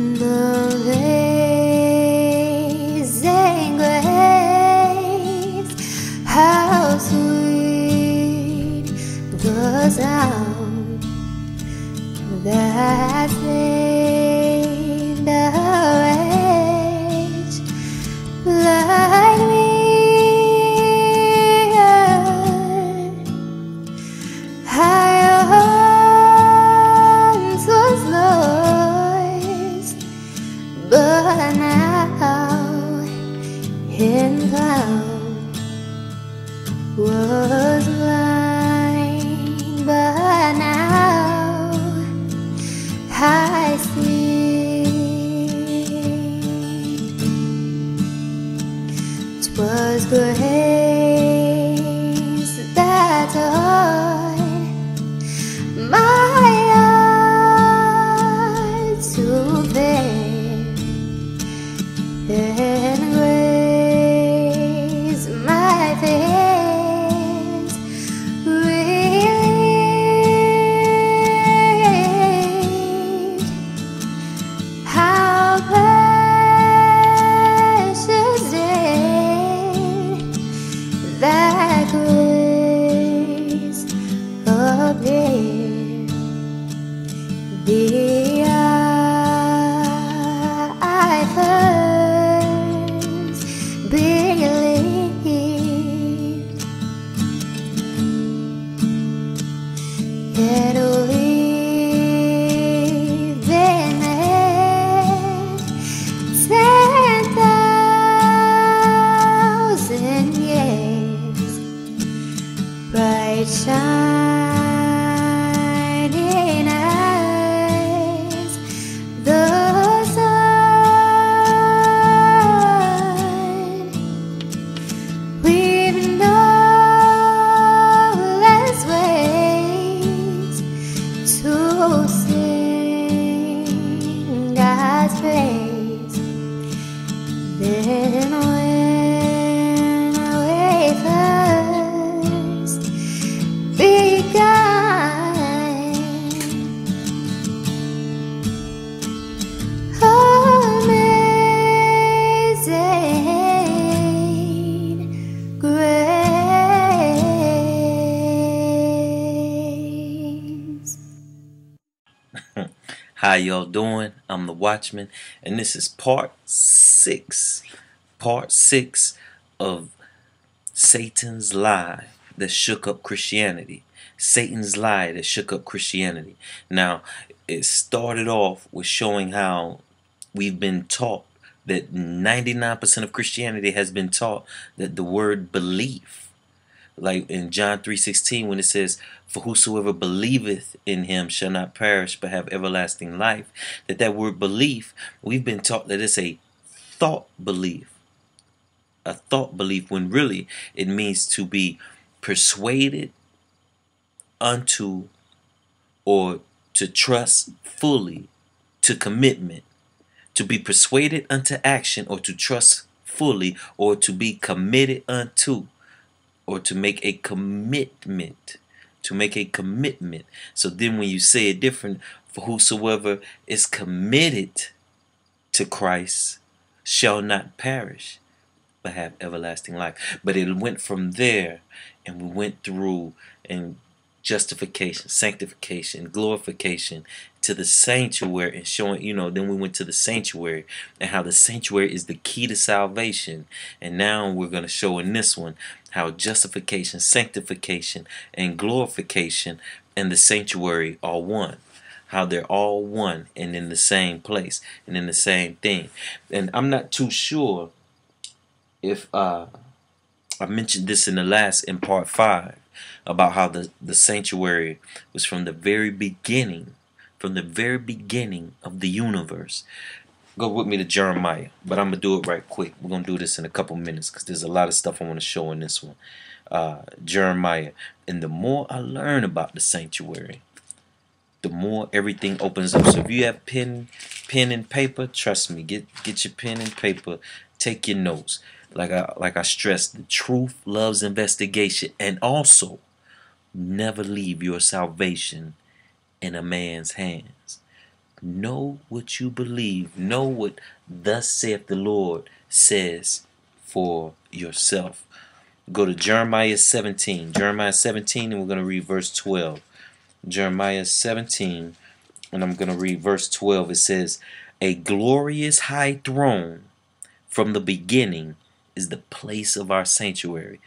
Amazing to y'all doing? I'm the Watchman, and this is part six. Part six of Satan's lie that shook up Christianity. Satan's lie that shook up Christianity. Now, it started off with showing how we've been taught that 99% of Christianity has been taught that the word belief like in John 3:16 when it says for whosoever believeth in him shall not perish but have everlasting life that that word belief we've been taught that it's a thought belief. A thought belief when really it means to be persuaded unto or to trust fully to commitment to be persuaded unto action or to trust fully or to be committed unto or to make a commitment to make a commitment. So then when you say it different for whosoever is committed to Christ shall not perish but have everlasting life. But it went from there and we went through and justification sanctification glorification to the sanctuary and showing you know then we went to the sanctuary and how the sanctuary is the key to salvation. And now we're going to show in this one how justification sanctification and glorification and the sanctuary are one. How they're all one and in the same place and in the same thing. And i'm not too sure if uh i mentioned this in the last in part five about how the the sanctuary was from the very beginning from the very beginning of the universe go with me to Jeremiah, but I'm gonna do it right quick. We're gonna do this in a couple minutes because there's a lot of stuff I want to show in this one. Uh, Jeremiah, and the more I learn about the sanctuary, the more everything opens up. So if you have pen, pen and paper, trust me, get get your pen and paper, take your notes. Like I like I stressed, the truth loves investigation, and also never leave your salvation in a man's hands. Know what you believe. Know what thus saith the Lord says for yourself. Go to Jeremiah 17. Jeremiah 17, and we're going to read verse 12. Jeremiah 17, and I'm going to read verse 12. It says, A glorious high throne from the beginning is the place of our sanctuary.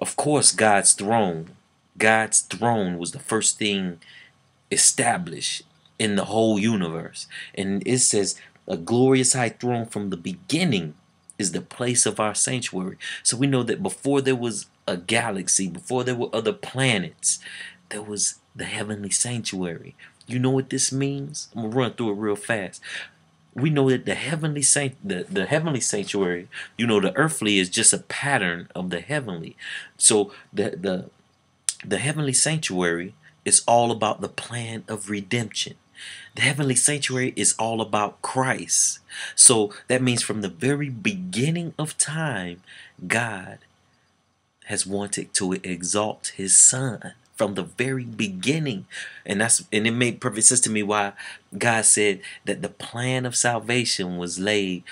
Of course, God's throne. God's throne was the first thing established in the whole universe. And it says, A glorious high throne from the beginning is the place of our sanctuary. So we know that before there was a galaxy, before there were other planets, there was the heavenly sanctuary. You know what this means? I'm gonna run through it real fast. We know that the heavenly sanct the, the heavenly sanctuary, you know, the earthly is just a pattern of the heavenly. So the the the heavenly sanctuary is all about the plan of redemption. The heavenly sanctuary is all about Christ. So that means from the very beginning of time, God has wanted to exalt his son from the very beginning. And that's and it made perfect sense to me why God said that the plan of salvation was laid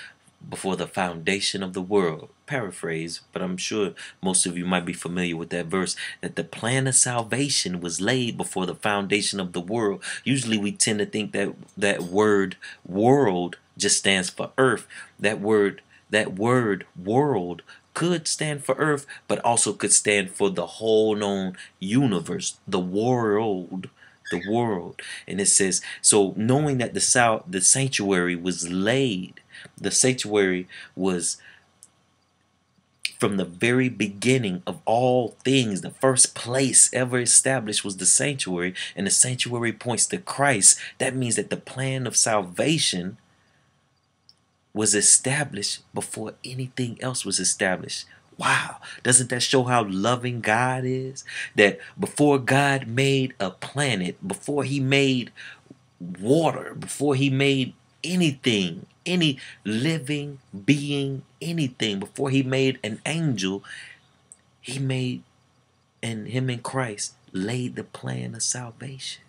before the foundation of the world. Paraphrase, but I'm sure most of you might be familiar with that verse that the plan of salvation was laid before the foundation of the world. Usually we tend to think that that word world just stands for earth. That word that word world could stand for earth, but also could stand for the whole known universe, the world the world. And it says, so knowing that the the sanctuary was laid the sanctuary was from the very beginning of all things, the first place ever established was the sanctuary, and the sanctuary points to Christ. That means that the plan of salvation was established before anything else was established. Wow, doesn't that show how loving God is? That before God made a planet, before He made water, before He made anything, any living being, anything. Before he made an angel, he made, and him and Christ laid the plan of salvation.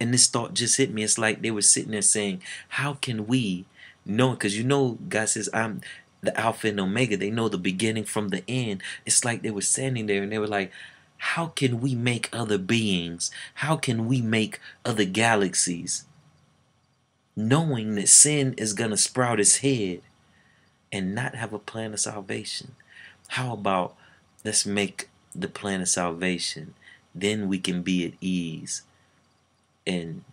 And this thought just hit me. It's like they were sitting there saying, How can we know? Because you know, God says, I'm the Alpha and Omega. They know the beginning from the end. It's like they were standing there and they were like, How can we make other beings? How can we make other galaxies? Knowing that sin is going to sprout its head and not have a plan of salvation. How about let's make the plan of salvation? Then we can be at ease and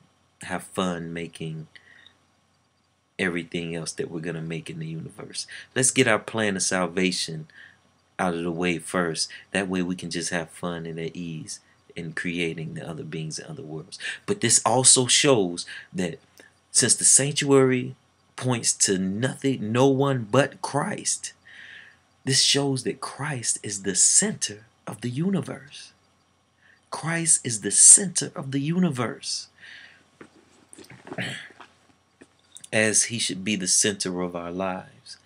have fun making everything else that we're going to make in the universe. Let's get our plan of salvation out of the way first. That way we can just have fun and at ease in creating the other beings and other worlds. But this also shows that since the sanctuary points to nothing, no one but Christ. This shows that Christ is the center of the universe. Christ is the center of the universe. As he should be the center of our lives.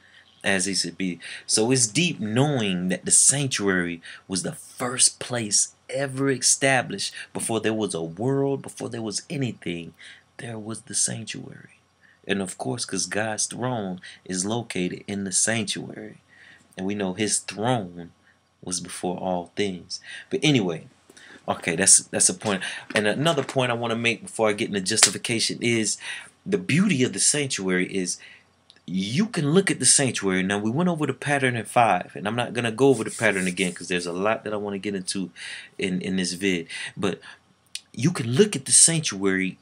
As he should be. So it's deep knowing that the sanctuary was the first place ever established before there was a world, before there was anything there was the sanctuary. And of course, because God's throne is located in the sanctuary. And we know his throne was before all things. But anyway, okay, that's that's a point. And another point I want to make before I get into justification is the beauty of the sanctuary is you can look at the sanctuary. Now we went over the pattern in five, and I'm not gonna go over the pattern again because there's a lot that I want to get into in in this vid. But you can look at the sanctuary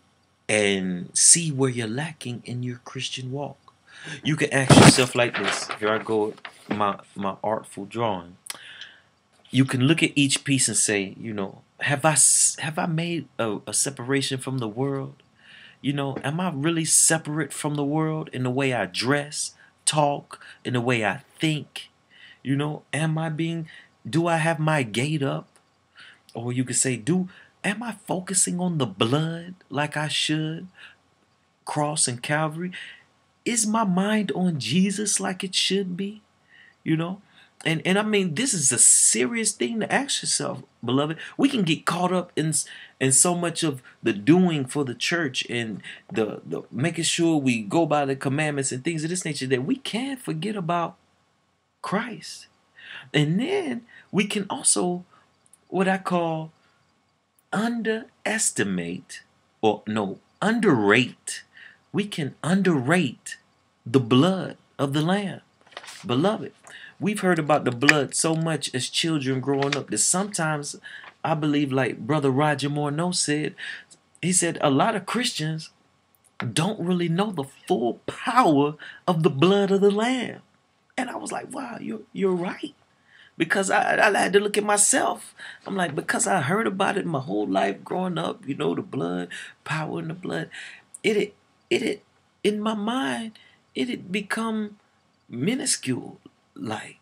and see where you're lacking in your Christian walk. You can ask yourself like this. Here I go my my artful drawing. You can look at each piece and say, you know, have I have I made a, a separation from the world? You know, am I really separate from the world in the way I dress, talk, in the way I think? You know, am I being do I have my gate up? Or you could say, do Am I focusing on the blood like I should? Cross and Calvary? Is my mind on Jesus like it should be? You know? And and I mean, this is a serious thing to ask yourself, beloved. We can get caught up in in so much of the doing for the church and the, the making sure we go by the commandments and things of this nature that we can forget about Christ. And then we can also what I call underestimate or no, underrate. We can underrate the blood of the lamb. Beloved, we've heard about the blood so much as children growing up that sometimes I believe, like Brother Roger Morneau said, he said a lot of Christians don't really know the full power of the blood of the Lamb. And I was like, wow, you're, you're right. Because I, I had to look at myself. I'm like, because I heard about it my whole life growing up, you know, the blood, power in the blood. It, it, it, in my mind, it had become minuscule like.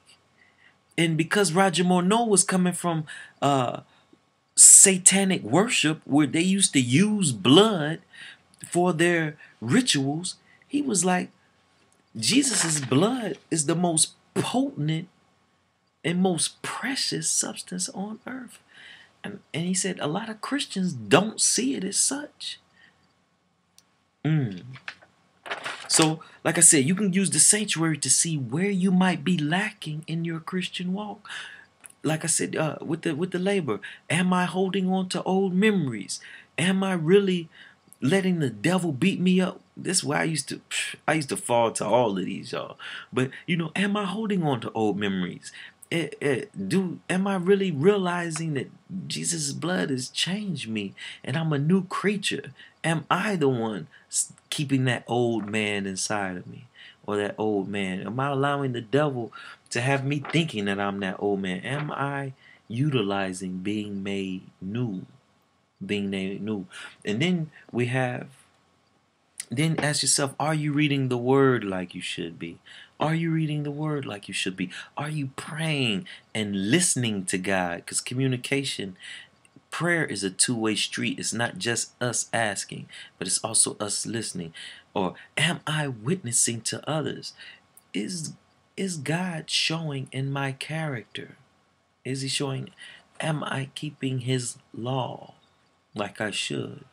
And because Roger Morneau was coming from uh, satanic worship where they used to use blood for their rituals, he was like, Jesus' blood is the most potent and most precious substance on earth. And, and he said a lot of Christians don't see it as such. Mm. So, like I said, you can use the sanctuary to see where you might be lacking in your Christian walk. Like I said, uh, with the with the labor, am I holding on to old memories? Am I really letting the devil beat me up? This is why I used to I used to fall to all of these, y'all. But you know, am I holding on to old memories? It, eh, it, eh, do am I really realizing that Jesus' blood has changed me and I'm a new creature? Am I the one keeping that old man inside of me or that old man? Am I allowing the devil to have me thinking that I'm that old man? Am I utilizing being made new? Being made new. And then we have, then ask yourself, are you reading the word like you should be? Are you reading the word like you should be? Are you praying and listening to God? Because communication prayer is a two-way street. It's not just us asking but it's also us listening. Or am i witnessing to others? Is is god showing in my character? Is he showing am i keeping his law like i should?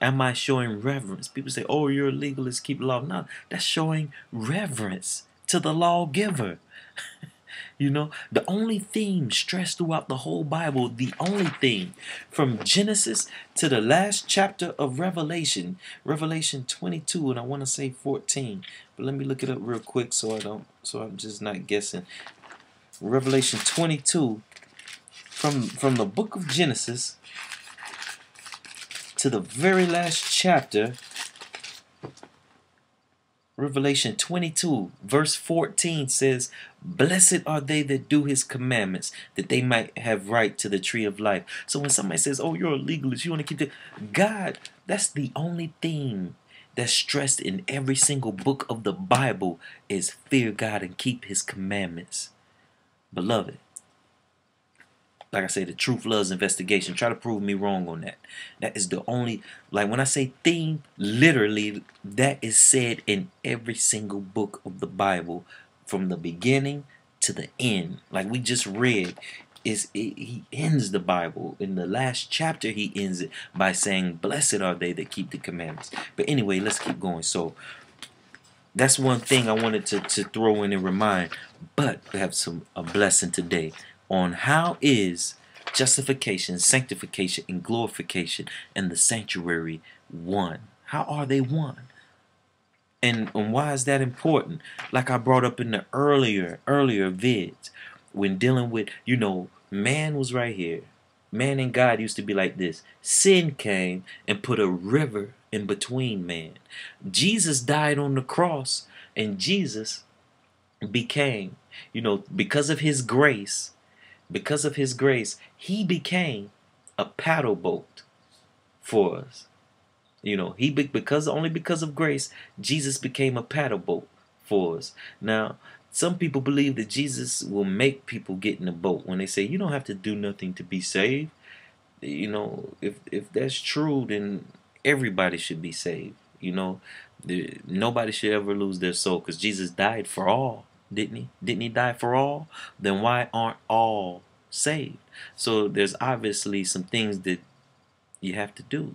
Am i showing reverence? People say oh you're a legalist keep law. No that's showing reverence to the lawgiver You know, the only theme stressed throughout the whole Bible, the only thing from Genesis to the last chapter of Revelation, Revelation 22, and I want to say 14, but let me look it up real quick so I don't, so I'm just not guessing. Revelation 22, from from the book of Genesis to the very last chapter Revelation 22, verse 14 says, Blessed are they that do his commandments, that they might have right to the tree of life. So when somebody says, Oh, you're a legalist, you want to keep the God, that's the only thing that's stressed in every single book of the Bible is fear God and keep his commandments. Beloved, like I say, the truth loves investigation. Try to prove me wrong on that. That is the only, like when I say theme, literally, that is said in every single book of the Bible from the beginning to the end. Like we just read, is it, he ends the Bible in the last chapter. He ends it by saying, "Blessed are they that keep the commandments." But anyway, let's keep going. So that's one thing I wanted to, to throw in and remind. But we have some a blessing today on how is justification, sanctification, and glorification in the sanctuary one? How are they one? And, and why is that important? Like I brought up in the earlier earlier vids, when dealing with, you know, man was right here. Man and God used to be like this. Sin came and put a river in between man. Jesus died on the cross, and Jesus became, you know, because of his grace, because of his grace, he became a paddle boat for us. You know, he because only because of grace, Jesus became a paddle boat for us. Now, some people believe that Jesus will make people get in a boat when they say you don't have to do nothing to be saved. You know, if if that's true, then everybody should be saved. You know, nobody should ever lose their soul because Jesus died for all. Didn't he? Didn't he die for all? Then why aren't all saved? So there's obviously some things that you have to do.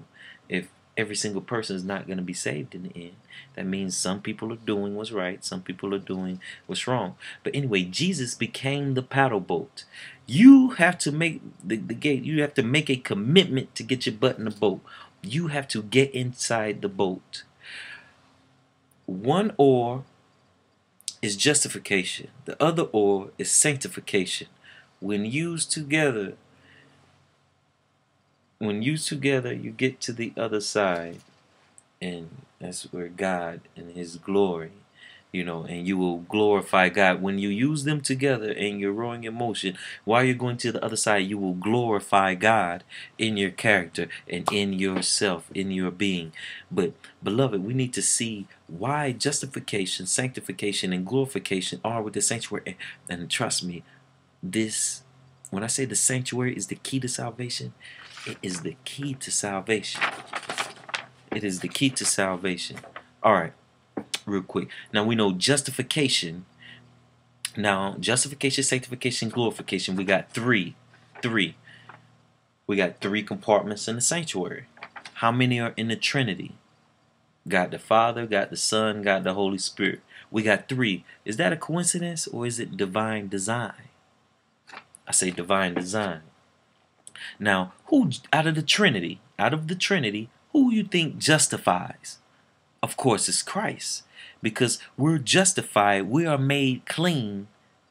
If every single person is not going to be saved in the end, that means some people are doing what's right, some people are doing what's wrong. But anyway, Jesus became the paddle boat. You have to make the, the gate, you have to make a commitment to get your butt in the boat. You have to get inside the boat. One oar is justification, the other oar is sanctification. When used together, when used together, you get to the other side, and that's where God and His glory, you know, and you will glorify God. When you use them together and you're rowing in motion, while you're going to the other side, you will glorify God in your character and in yourself, in your being. But, beloved, we need to see why justification, sanctification, and glorification are with the sanctuary. And trust me, this, when I say the sanctuary is the key to salvation, it is the key to salvation. It is the key to salvation. All right, real quick. Now we know justification. Now, justification, sanctification, glorification. We got three. Three. We got three compartments in the sanctuary. How many are in the Trinity? Got the Father, got the Son, got the Holy Spirit. We got three. Is that a coincidence or is it divine design? I say divine design. Now, who out of the Trinity, out of the Trinity, who you think justifies? Of course, it's Christ. Because we're justified, we are made clean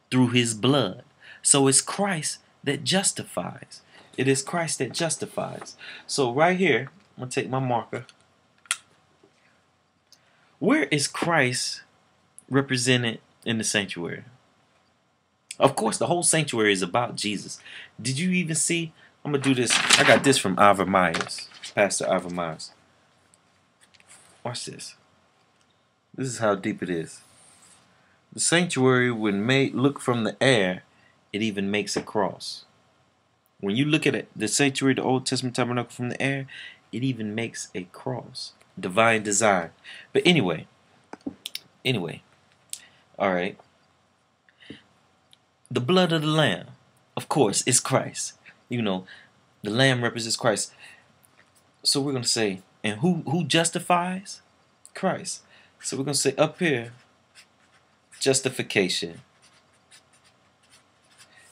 through his blood. So it's Christ that justifies. It is Christ that justifies. So right here, I'm going to take my marker. Where is Christ represented in the sanctuary? Of course, the whole sanctuary is about Jesus. Did you even see I'm gonna do this. I got this from Ivor Myers, Pastor Ivor Myers. Watch this. This is how deep it is. The sanctuary, when made look from the air, it even makes a cross. When you look at it, the sanctuary, the Old Testament tabernacle from the air, it even makes a cross. Divine design. But anyway, anyway, all right. The blood of the Lamb, of course, is Christ you know, the lamb represents Christ. So we're going to say, and who who justifies? Christ. So we're going to say up here, justification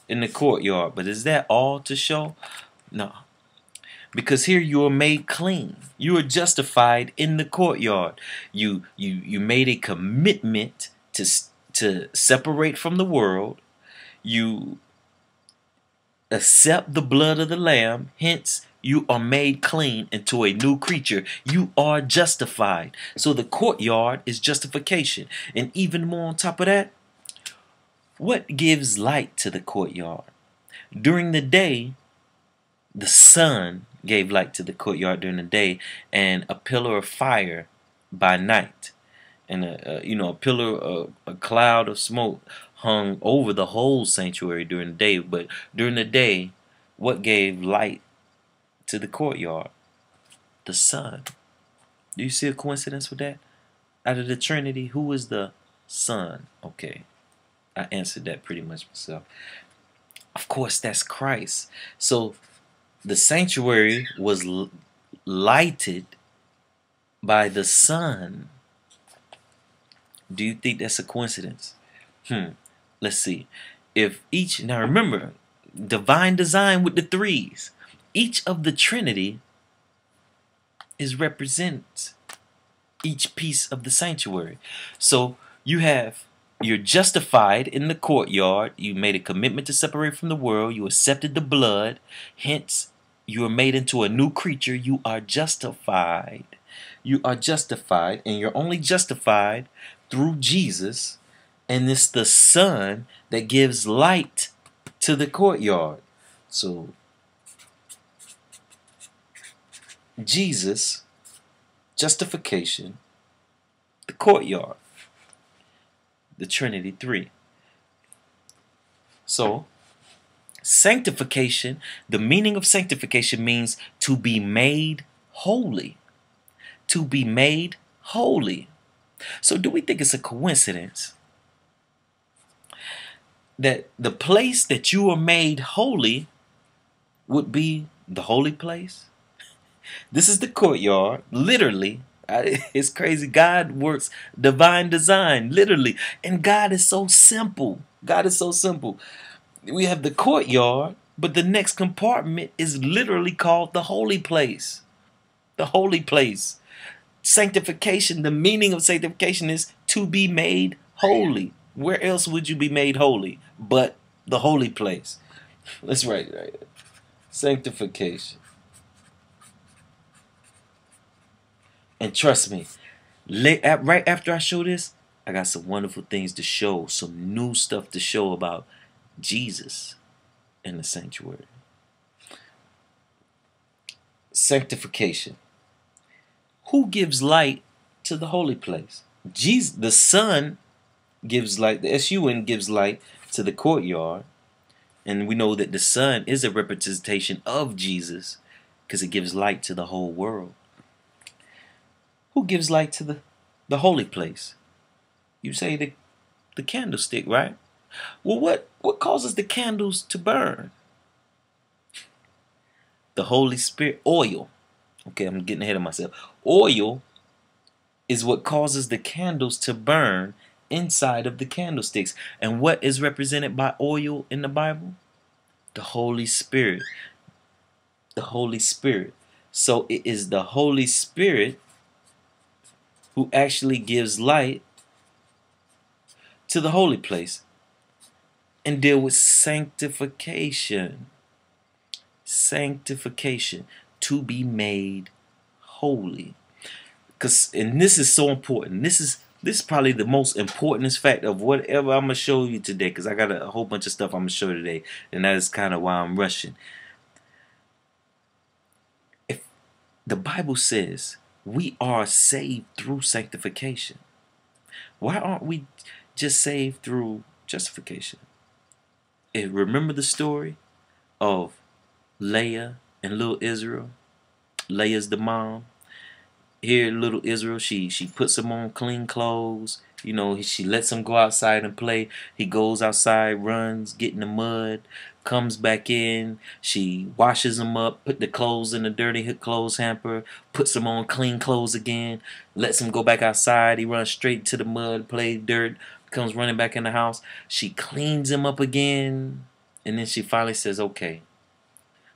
in the courtyard. But is that all to show? No. Because here you are made clean. You are justified in the courtyard. You you you made a commitment to to separate from the world. You accept the blood of the Lamb, hence you are made clean into a new creature. You are justified. So the courtyard is justification. And even more on top of that, what gives light to the courtyard? During the day, the sun gave light to the courtyard during the day, and a pillar of fire by night, and a, a you know a pillar, a, a cloud of smoke hung over the whole sanctuary during the day. But during the day, what gave light to the courtyard? The sun. Do you see a coincidence with that? Out of the Trinity, who is the Son? Okay, I answered that pretty much myself. Of course, that's Christ. So the sanctuary was lighted by the sun. Do you think that's a coincidence? Hmm let's see. If each, now remember, divine design with the threes, each of the Trinity is represents each piece of the sanctuary. So you have you're justified in the courtyard. You made a commitment to separate from the world. You accepted the blood. Hence, you are made into a new creature. You are justified. You are justified, and you're only justified through Jesus and it's the sun that gives light to the courtyard. So Jesus, justification, the courtyard, the Trinity 3. So, sanctification, the meaning of sanctification means to be made holy. To be made holy. So, do we think it's a coincidence that the place that you are made holy would be the holy place. This is the courtyard, literally. It's crazy. God works divine design, literally. And God is so simple. God is so simple. We have the courtyard, but the next compartment is literally called the holy place. The holy place. Sanctification, the meaning of sanctification is to be made holy. Where else would you be made holy but the holy place? Let's write it right. Sanctification. And trust me, la- at- right after I show this, I got some wonderful things to show, some new stuff to show about Jesus in the sanctuary. Sanctification. Who gives light to the holy place? Jesus, the Son gives light. The SUN gives light to the courtyard, and we know that the sun is a representation of Jesus because it gives light to the whole world. Who gives light to the the holy place? You say the the candlestick, right? Well, what what causes the candles to burn? The Holy Spirit, oil. Okay, I'm getting ahead of myself. Oil is what causes the candles to burn inside of the candlesticks. And what is represented by oil in the Bible? The Holy Spirit. The Holy Spirit. So it is the Holy Spirit who actually gives light to the holy place and deal with sanctification. Sanctification to be made holy. Cause and this is so important. This is this is probably the most important fact of whatever I'm gonna show you today. Cause I got a, a whole bunch of stuff I'm gonna show today, and that is kind of why I'm rushing. If the Bible says we are saved through sanctification, why aren't we just saved through justification? And remember the story of Leah and little Israel. Leah's the mom. Here, little Israel, she she puts him on clean clothes. You know, she lets him go outside and play. He goes outside, runs, get in the mud, comes back in. She washes him up, put the clothes in the dirty clothes hamper, puts him on clean clothes again, lets him go back outside. He runs straight to the mud, play dirt, comes running back in the house. She cleans him up again, and then she finally says, "Okay,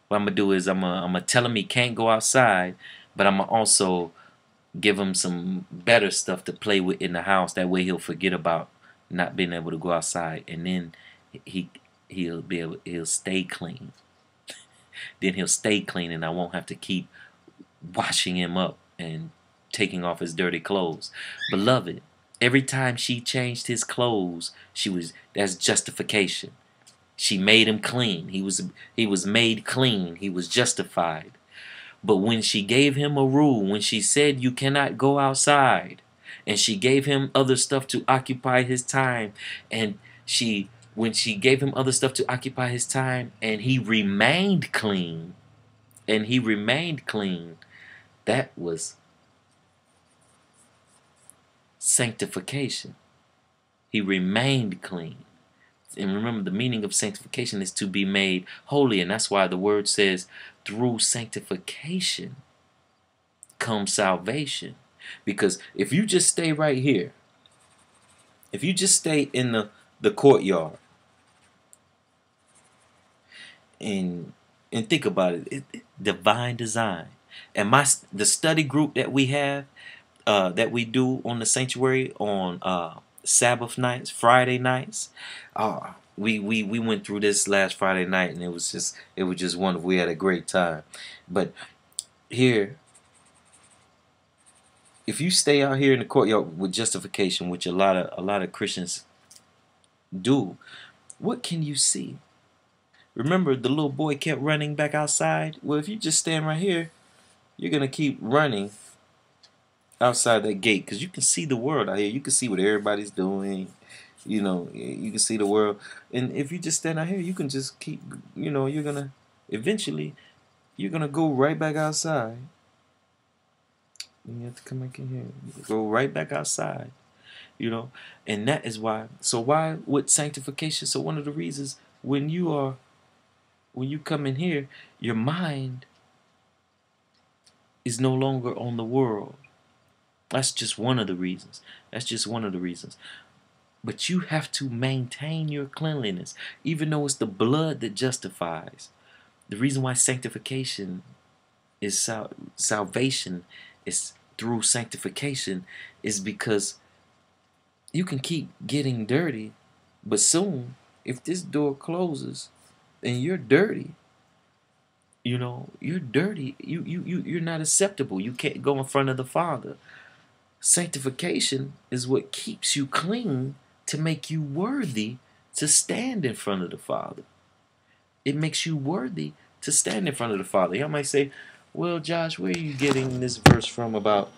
what I'm gonna do is I'm gonna, I'm gonna tell him he can't go outside, but I'm gonna also give him some better stuff to play with in the house. That way he'll forget about not being able to go outside, and then he he'll be able he'll stay clean. then he'll stay clean, and I won't have to keep washing him up and taking off his dirty clothes. Beloved, every time she changed his clothes, she was that's justification. She made him clean. He was he was made clean. He was justified. But when she gave him a rule, when she said you cannot go outside, and she gave him other stuff to occupy his time, and she when she gave him other stuff to occupy his time, and he remained clean, and he remained clean, that was sanctification. He remained clean. And remember, the meaning of sanctification is to be made holy. And that's why the word says, through sanctification comes salvation. Because if you just stay right here, if you just stay in the, the courtyard and and think about it, it, it divine design. And my the study group that we have, uh, that we do on the sanctuary on uh, Sabbath nights, Friday nights. Uh, we, we we went through this last Friday night, and it was just it was just wonderful. We had a great time. But here, if you stay out here in the courtyard with justification, which a lot of a lot of Christians do, what can you see? Remember, the little boy kept running back outside. Well, if you just stand right here, you're gonna keep running outside that gate because you can see the world out here. You can see what everybody's doing. You know, you can see the world. And if you just stand out here, you can just keep. You know, you're gonna eventually, you're gonna go right back outside. You have to come back in here. Go right back outside. you know and that is why so why with sanctification so one of the reasons when you are when you come in here your mind is no longer on the world that's just one of the reasons that's just one of the reasons but you have to maintain your cleanliness even though it's the blood that justifies the reason why sanctification is sal- salvation is through sanctification is because you can keep getting dirty, but soon, if this door closes and you're dirty, you know, you're dirty. You you you you're not acceptable. You can't go in front of the Father. Sanctification is what keeps you clean to make you worthy to stand in front of the Father. It makes you worthy to stand in front of the Father. Y'all might say, well, Josh, where are you getting this verse from about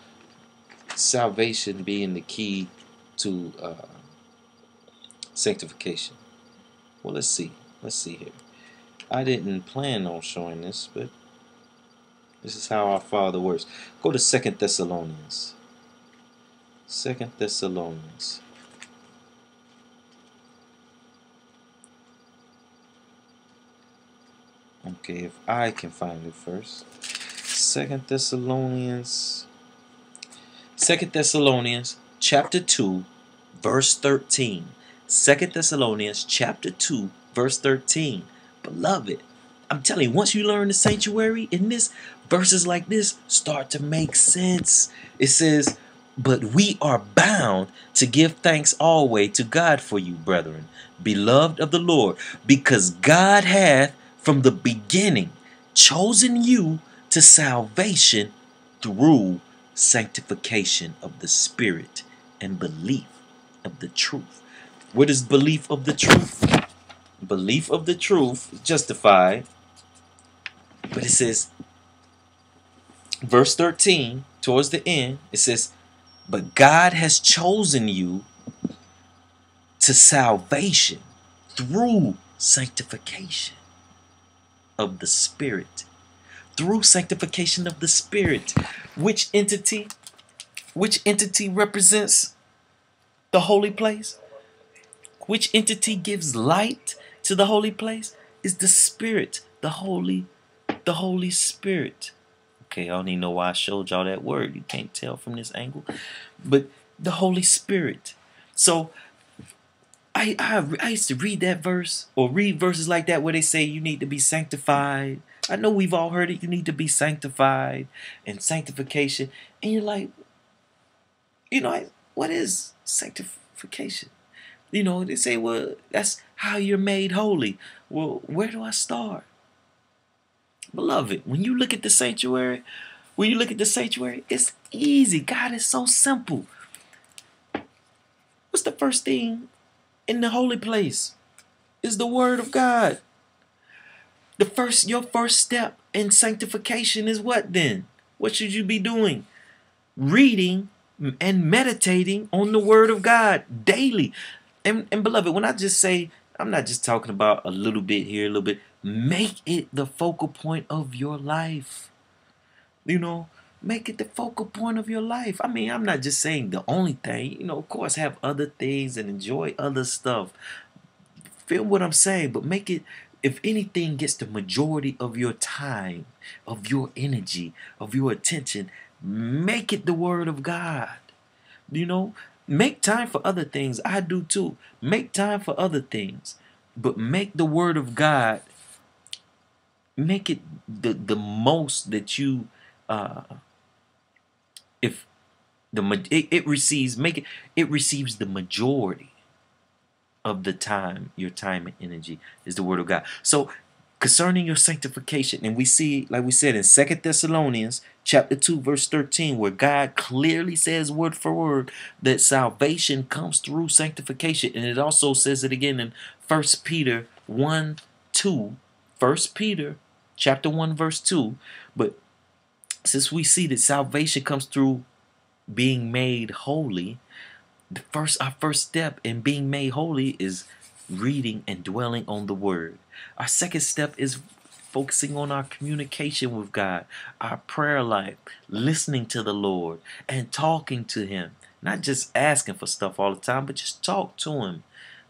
salvation being the key to uh, sanctification? Well, let's see. Let's see here. I didn't plan on showing this, but this is how our Father works. Go to Second Thessalonians. Second Thessalonians. Okay, if I can find it first. Second Thessalonians. Second Thessalonians chapter 2, verse 13. Second Thessalonians chapter 2, verse 13. Beloved, I'm telling you, once you learn the sanctuary in this, verses like this start to make sense. It says, But we are bound to give thanks always to God for you, brethren, beloved of the Lord, because God hath from the beginning chosen you to salvation through sanctification of the Spirit and belief of the truth. What is belief of the truth? Belief of the truth is justified. But it says, verse 13, towards the end, it says, But God has chosen you to salvation through sanctification of the Spirit. Through sanctification of the Spirit. Which entity? Which entity represents the holy place? Which entity gives light to the holy place? Is the Spirit, the Holy, the Holy Spirit. Okay, I don't even know why I showed y'all that word. You can't tell from this angle. But the Holy Spirit. So I, I I used to read that verse or read verses like that where they say you need to be sanctified. I know we've all heard it. You need to be sanctified and sanctification, and you're like, you know, what is sanctification? You know, they say, well, that's how you're made holy. Well, where do I start? Beloved, when you look at the sanctuary, when you look at the sanctuary, it's easy. God is so simple. What's the first thing in the holy place? Is the word of God. The first your first step in sanctification is what then? What should you be doing? Reading and meditating on the word of God daily. And, and beloved, when I just say, I'm not just talking about a little bit here, a little bit. Make it the focal point of your life. You know, make it the focal point of your life. I mean, I'm not just saying the only thing. You know, of course, have other things and enjoy other stuff. Feel what I'm saying, but make it, if anything gets the majority of your time, of your energy, of your attention, make it the Word of God. You know, make time for other things. I do too. Make time for other things, but make the Word of God. Make it the the most that you, uh, if the it, it receives make it it receives the majority of the time your time and energy is the word of god so concerning your sanctification. And we see like we said in Second thessalonians chapter 2 verse 13 where god clearly says word for word that salvation comes through sanctification. And it also says it again in First peter 1 2 First peter chapter 1 verse 2 but since we see that salvation comes through being made holy the first our first step in being made holy is reading and dwelling on the word our second step is focusing on our communication with god our prayer life listening to the lord and talking to him Not just asking for stuff all the time, but just talk to him.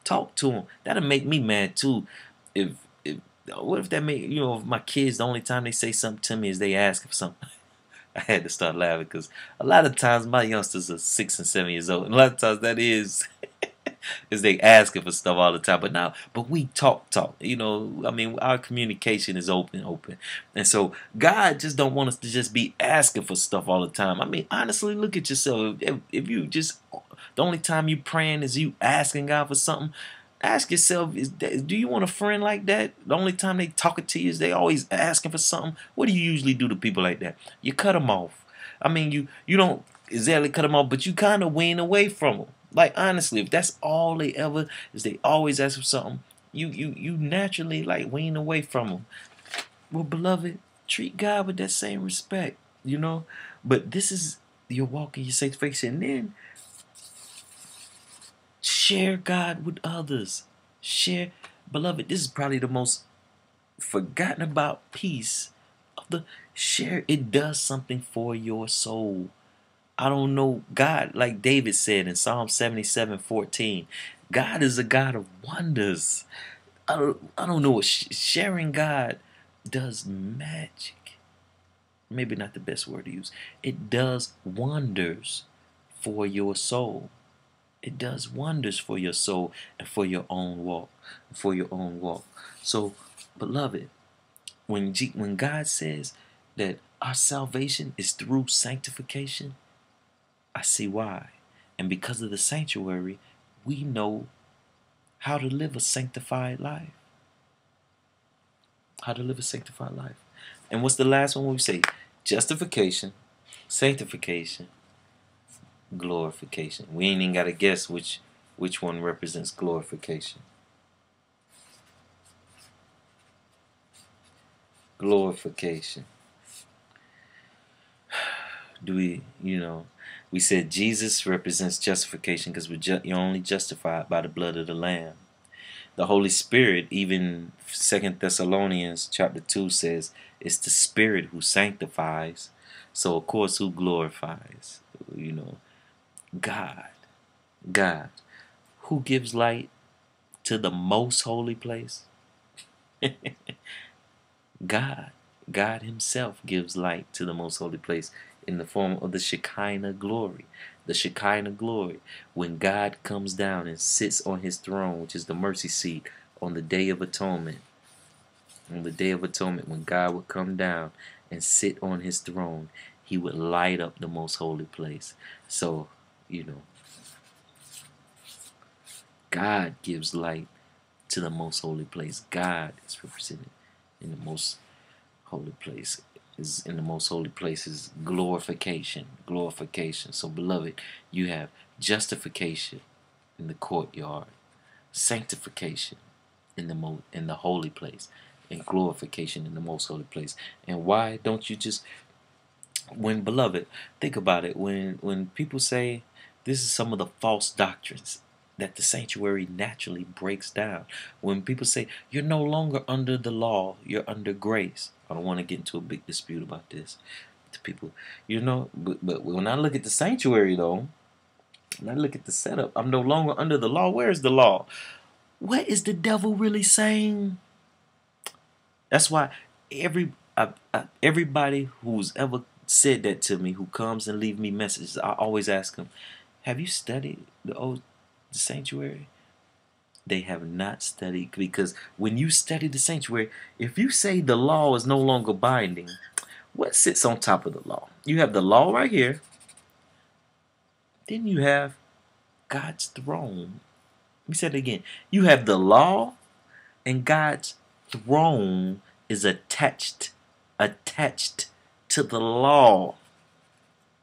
Talk to him. That'll make me mad too. If if what if that make you know my kids the only time they say something to me is they ask for something. I had to start laughing because a lot of times my youngsters are six and seven years old, and a lot of times that is is they asking for stuff all the time. But now, but we talk, talk. You know, I mean, our communication is open, open, and so God just don't want us to just be asking for stuff all the time. I mean, honestly, look at yourself. If, if you just the only time you praying is you asking God for something. Ask yourself: Is that, do you want a friend like that? The only time they talking to you is they always asking for something. What do you usually do to people like that? You cut them off. I mean, you you don't exactly cut them off, but you kind of wean away from them. Like honestly, if that's all they ever is, they always ask for something. You you you naturally like wean away from them. Well, beloved, treat God with that same respect, you know. But this is your walk in your sanctification. And then share God with others. Share, beloved. This is probably the most forgotten about piece of the share. It does something for your soul. I don't know. God, like David said in Psalm 77 14, God is a God of wonders. I don't, I don't know what sharing God does magic. Maybe not the best word to use. It does wonders for your soul. It does wonders for your soul and for your own walk. For your own walk. So, beloved, when G- when God says that our salvation is through sanctification, I see why. And because of the sanctuary, we know how to live a sanctified life. How to live a sanctified life. And what's the last one we say? Justification, sanctification, glorification. We ain't even got to guess which which one represents glorification. Glorification. Do we, you know, we said Jesus represents justification because we're ju- you're only justified by the blood of the Lamb. The Holy Spirit, even Second Thessalonians chapter two says, it's the Spirit who sanctifies. So of course, who glorifies? You know, God. God. Who gives light to the most holy place? God. God Himself gives light to the most holy place in the form of the Shekinah glory. The Shekinah glory, when God comes down and sits on His throne, which is the mercy seat, on the Day of Atonement. On the Day of Atonement, when God would come down and sit on His throne, He would light up the most holy place. So, you know, God gives light to the most holy place. God is represented in the most holy place. Is in the most holy place is glorification. Glorification. So beloved, you have justification in the courtyard, sanctification in the mo in the holy place, and glorification in the most holy place. And why don't you just when beloved, think about it, when when people say this is some of the false doctrines that the sanctuary naturally breaks down. When people say you're no longer under the law, you're under grace. I don't want to get into a big dispute about this to people. You know, but, but when I look at the sanctuary though, when I look at the setup, I'm no longer under the law. Where is the law? What is the devil really saying? That's why every I, I, everybody who's ever said that to me, who comes and leave me messages, I always ask them, "Have you studied the old the sanctuary?" They have not studied because when you study the sanctuary, if you say the law is no longer binding, what sits on top of the law? You have the law right here. Then you have God's throne. Let me say it again. You have the law, and God's throne is attached, attached to the law.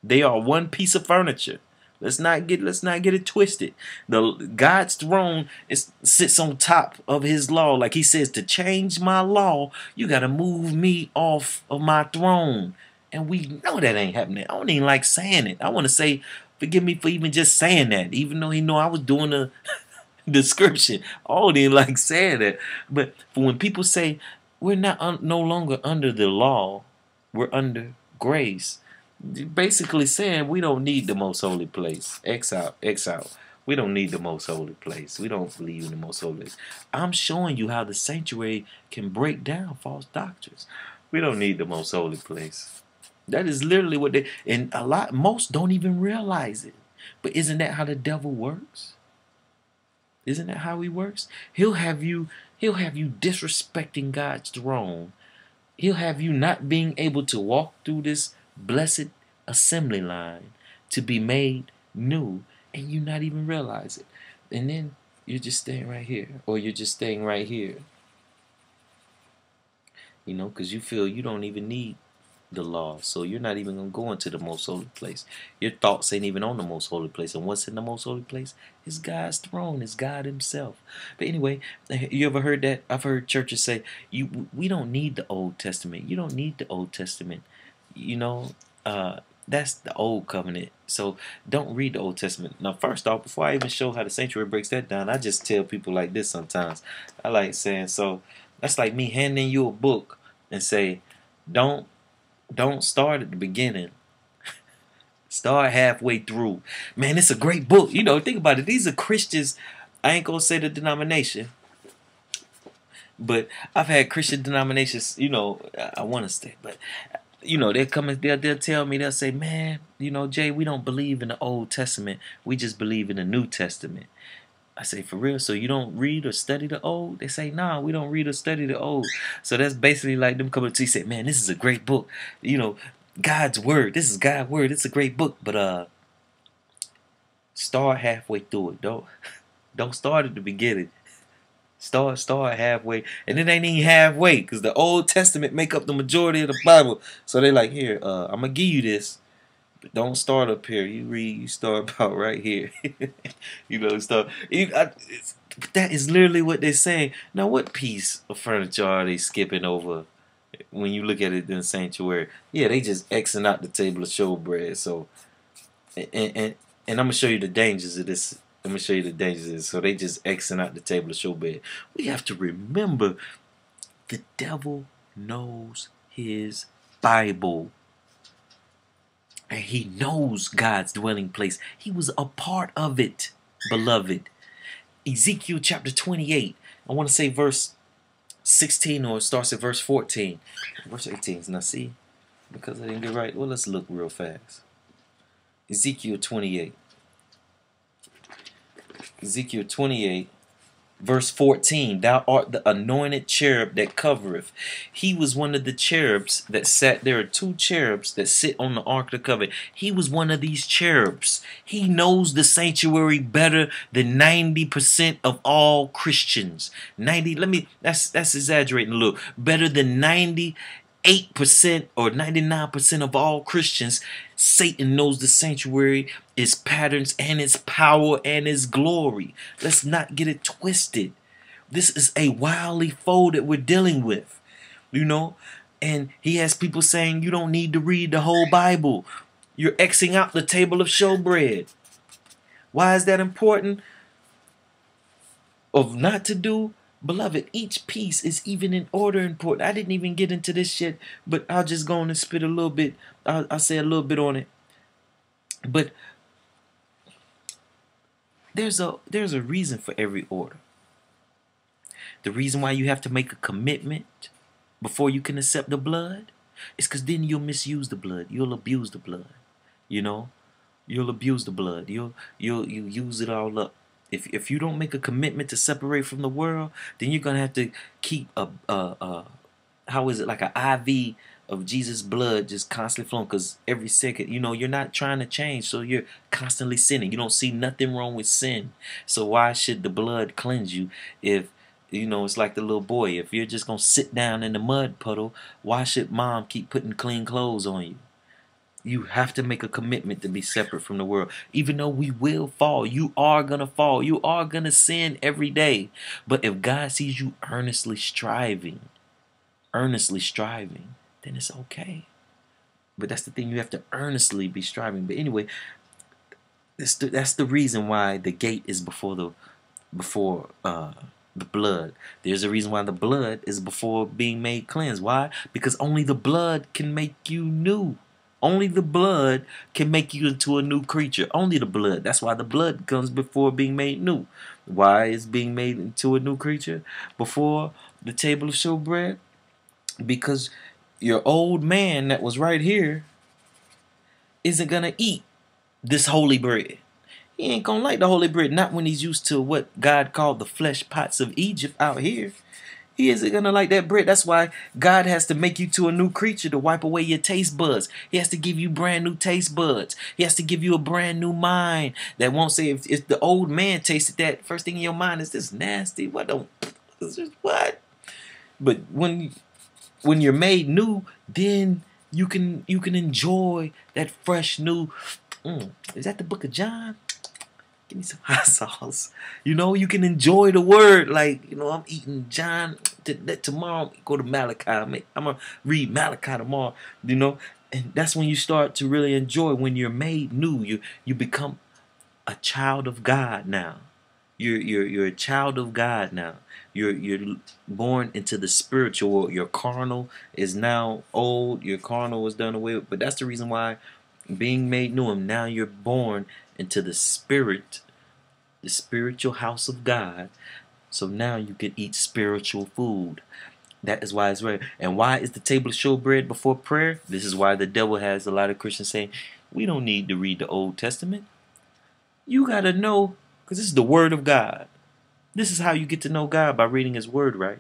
They are one piece of furniture. Let's not get let's not get it twisted. The God's throne is sits on top of his law. Like he says, to change my law, you gotta move me off of my throne. And we know that ain't happening. I don't even like saying it. I want to say, forgive me for even just saying that, even though he know I was doing a description. I don't even like saying that. But for when people say we're not un- no longer under the law, we're under grace. Basically saying we don't need the most holy place. X out, out. We don't need the most holy place. We don't believe in the most holy place. I'm showing you how the sanctuary can break down false doctrines. We don't need the most holy place. That is literally what they and a lot most don't even realize it. But isn't that how the devil works? Isn't that how he works? He'll have you he'll have you disrespecting God's throne. He'll have you not being able to walk through this blessed assembly line to be made new and you not even realize it. And then you're just staying right here or you're just staying right here. You know, because you feel you don't even need the law. So you're not even going to go into the most holy place. Your thoughts ain't even on the most holy place. And what's in the most holy place? Is God's throne. Is God himself. But anyway, you ever heard that? I've heard churches say, "You, we don't need the Old Testament. You don't need the Old Testament. You know, uh, that's the old covenant. So don't read the Old Testament. Now, first off, before I even show how the sanctuary breaks that down, I just tell people like this sometimes. I like saying, so that's like me handing you a book and say, don't don't start at the beginning. Start halfway through. Man, it's a great book. You know, think about it. These are Christians. I ain't gonna say the denomination, but I've had Christian denominations. You know, I want to say, but you know, they'll come and they'll, they'll tell me, they'll say, man, you know, Jay, we don't believe in the Old Testament. We just believe in the New Testament. I say, for real? So you don't read or study the old? They say, nah, we don't read or study the old. So that's basically like them coming to you say, man, this is a great book. You know, God's word. This is God's word. It's a great book. But uh start halfway through it. Don't don't start at the beginning. Start start halfway. And it ain't even halfway, because the Old Testament make up the majority of the Bible. So they like, here, uh, I'm gonna give you this. But don't start up here. You read, you start about right here. you know, I, that is literally what they're saying. Now, what piece of furniture are they skipping over when you look at it in the sanctuary? Yeah, they just Xing out the table of showbread. So, and, and and I'm gonna show you the dangers of this. I'm gonna show you the dangers. So they just Xing out the table of showbread. We have to remember, the devil knows his Bible and he knows God's dwelling place. He was a part of it, beloved. Ezekiel chapter 28. I want to say verse 16 or it starts at verse 14. Verse 18. Now see, because I didn't get right. Well, let's look real fast. Ezekiel 28. Ezekiel 28 Verse 14, thou art the anointed cherub that covereth. He was one of the cherubs that sat. There are two cherubs that sit on the ark of the covenant. He was one of these cherubs. He knows the sanctuary better than 90% of all Christians. 90, let me, that's, that's exaggerating a little. Better than 90 8% or 99% of all Christians, Satan knows the sanctuary, its patterns, and its power and its glory. Let's not get it twisted. This is a wily foe that we're dealing with, you know? And he has people saying you don't need to read the whole Bible. You're Xing out the table of showbread. Why is that important? Of not to do Beloved, each piece is even in order important. I didn't even get into this shit, but I'll just go on and spit a little bit. I'll, I'll say a little bit on it. But there's a there's a reason for every order. The reason why you have to make a commitment before you can accept the blood is because then you'll misuse the blood. You'll abuse the blood. You know, you'll abuse the blood. You'll you'll you use it all up if if you don't make a commitment to separate from the world, then you're gonna have to keep a a, a how is it like an IV of Jesus' blood just constantly flowing because every second, you know, you're not trying to change, so you're constantly sinning. You don't see nothing wrong with sin. So why should the blood cleanse you if you know it's like the little boy? If you're just gonna sit down in the mud puddle, why should mom keep putting clean clothes on you? You have to make a commitment to be separate from the world. Even though we will fall, you are going to fall. You are going to sin every day. But if God sees you earnestly striving, earnestly striving, then it's okay. But that's the thing, you have to earnestly be striving. But anyway, that's the, that's the reason why the gate is before the before uh, the blood. There's a reason why the blood is before being made cleansed. Why? Because only the blood can make you new. Only the blood can make you into a new creature. Only the blood. That's why the blood comes before being made new. Why is being made into a new creature before the table of showbread? Because your old man that was right here isn't gonna eat this holy bread. He ain't gonna like the holy bread, not when he's used to what God called the flesh pots of Egypt out here. He isn't gonna like that bread. That's why God has to make you to a new creature to wipe away your taste buds. He has to give you brand new taste buds. He has to give you a brand new mind that won't say if, if the old man tasted that, first thing in your mind is this nasty. What don't this is what? But when when you're made new, then you can you can enjoy that fresh new. Mm, is that the book of John? Give me some hot sauce. You know, you can enjoy the word. Like, you know, I'm eating John. Tomorrow, go to Malachi. I'm gonna read Malachi tomorrow. You know, and that's when you start to really enjoy. When you're made new, you you become a child of God now. You're you're you're a child of God now. You're you're born into the spiritual. Your carnal is now old. Your carnal was done away with. But that's the reason why being made new and now you're born into the spirit the spiritual house of god. So now you can eat spiritual food. That is why it's rare. And why is the table of showbread before prayer? This is why the devil has a lot of christians saying we don't need to read the old testament. You got to know because this is the word of god. This is how you get to know god by reading his word right?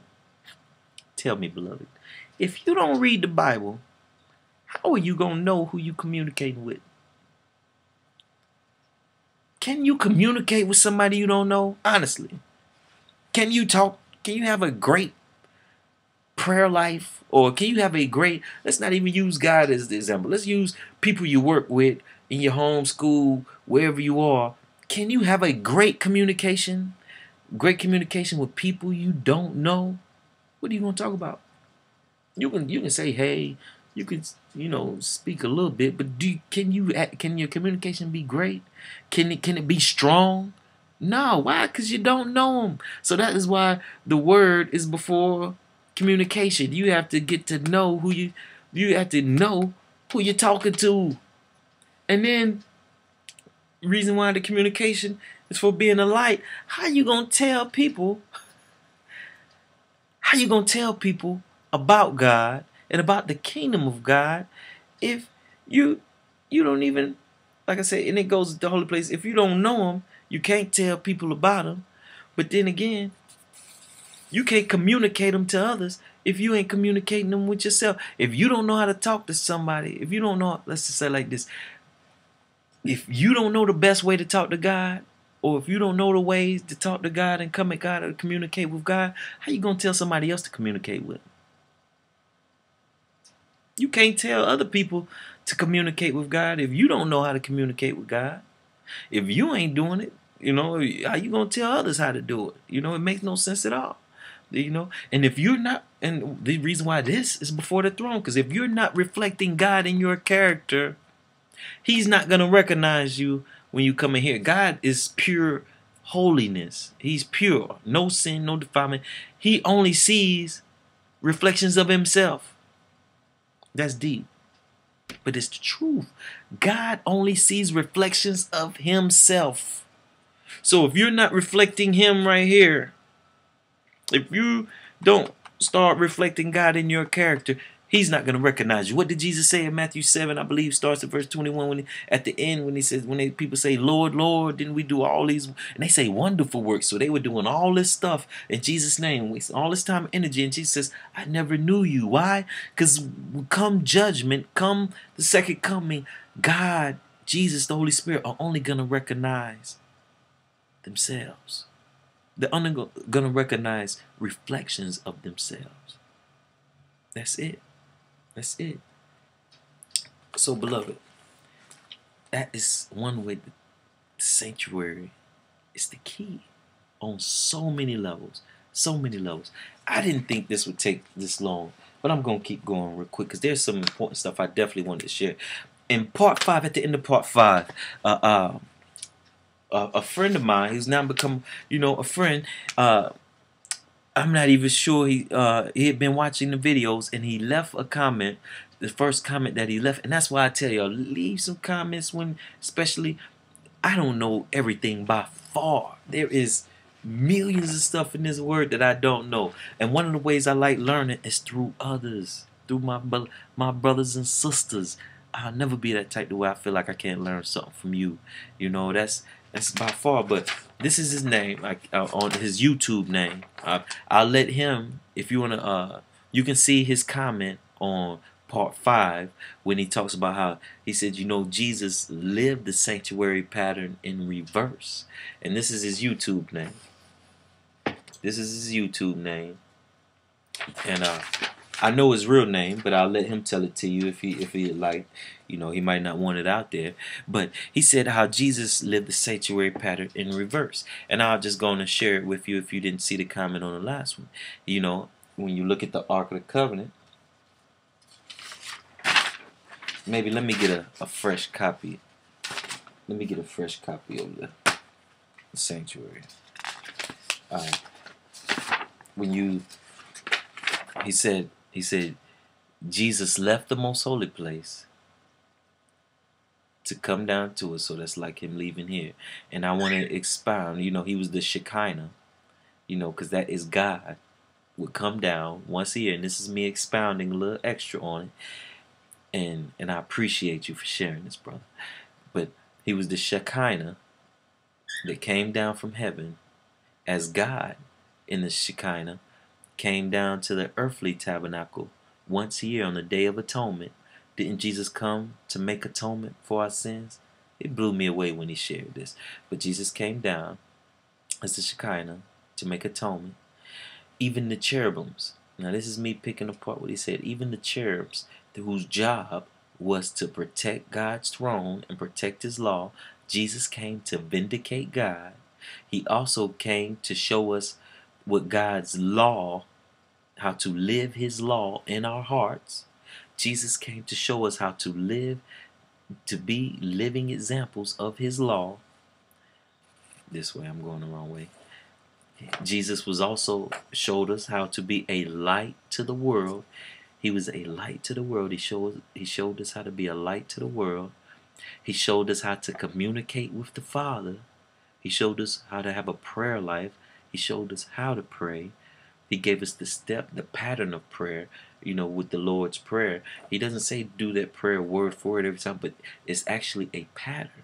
Tell me beloved if you don't read the bible how are you going to know who you communicating with? Can you communicate with somebody you don't know? Honestly. Can you talk? Can you have a great prayer life? Or can you have a great, let's not even use God as the example. Let's use people you work with in your home, school, wherever you are. Can you have a great communication? Great communication with people you don't know? What are you going to talk about? You can you can say, hey, you can you know speak a little bit but do can you can your communication be great? Can it can it be strong? No why? Because you don't know them so that is why the word is before communication. You have to get to know who you you have to know who you're talking to. And then reason why the communication is for being a light how you gonna tell people how you gonna tell people about god and about the kingdom of God if you you don't even like I said, and it goes to the holy place. If you don't know him, you can't tell people about him. But then again, you can't communicate them to others if you ain't communicating them with yourself. If you don't know how to talk to somebody, if you don't know, let's just say like this, if you don't know the best way to talk to God, or if you don't know the ways to talk to God and come at God or communicate with God, how you gonna tell somebody else to communicate with? You can't tell other people to communicate with God if you don't know how to communicate with God. If you ain't doing it, you know, how you gonna tell others how to do it? You know, it makes no sense at all. You know, and if you're not, and the reason why this is before the throne, because if you're not reflecting God in your character, He's not gonna recognize you when you come in here. God is pure holiness. He's pure, no sin, no defilement. He only sees reflections of Himself. That's deep. But it's the truth. God only sees reflections of himself. So if you're not reflecting him right here, if you don't start reflecting God in your character, He's not going to recognize you. What did Jesus say in Matthew 7? I believe starts at verse 21 when he, at the end when he says when they, people say, "Lord, Lord," didn't we do all these and they say wonderful works. So they were doing all this stuff in Jesus name. All this time energy and Jesus says, "I never knew you." Why? Cuz come judgment, come the second coming, God, Jesus, the Holy Spirit are only going to recognize themselves. They're only going to recognize reflections of themselves. That's it. That's it. So, beloved, that is one way the sanctuary is the key on so many levels. So many levels. I didn't think this would take this long, but I'm going to keep going real quick because there's some important stuff I definitely wanted to share. In part five, at the end of part five, uh, uh, a friend of mine who's now become, you know, a friend, uh, I'm not even sure he uh, he had been watching the videos and he left a comment the first comment that he left, and that's why I tell y'all leave some comments when, especially, I don't know everything by far. There is millions of stuff in this word that I don't know, and one of the ways I like learning is through others, through my bro- my brothers and sisters. I'll never be that type to where I feel like I can't learn something from you. You know, that's that's by far. But this is his name, like uh, on his YouTube name. Uh, I'll let him, if you wanna, uh, you can see his comment on part five when he talks about how he said, you know, Jesus lived the sanctuary pattern in reverse, and this is his YouTube name. This is his YouTube name, and uh, I know his real name, but I'll let him tell it to you if he if he like. You know, he might not want it out there. But he said how Jesus lived the sanctuary pattern in reverse. And I'll just go on and share it with you if you didn't see the comment on the last one. You know, when you look at the Ark of the Covenant, maybe let me get a, a fresh copy. Let me get a fresh copy of the, the sanctuary. Alright. When you he said he said Jesus left the most holy place to come down to us. So that's like him leaving here. And I want to expound. You know, he was the Shekinah. You know, because that is God would come down once a year. And this is me expounding a little extra on it. And and I appreciate you for sharing this, brother. But he was the Shekinah that came down from heaven as God in the Shekinah came down to the earthly tabernacle once a year on the Day of Atonement didn't Jesus come to make atonement for our sins? It blew me away when he shared this. But Jesus came down as the Shekinah to make atonement. Even the cherubims. Now, this is me picking apart what he said. Even the cherubs, whose job was to protect God's throne and protect his law, Jesus came to vindicate God. He also came to show us what God's law, how to live his law in our hearts Jesus came to show us how to live, to be living examples of his law. This way, I'm going the wrong way. Jesus was also showed us how to be a light to the world. He was a light to the world. He showed he showed us how to be a light to the world. He showed us how to communicate with the Father. He showed us how to have a prayer life. He showed us how to pray. He gave us the step, the pattern of prayer you know, with the Lord's Prayer. He doesn't say do that prayer word for it every time, but it's actually a pattern.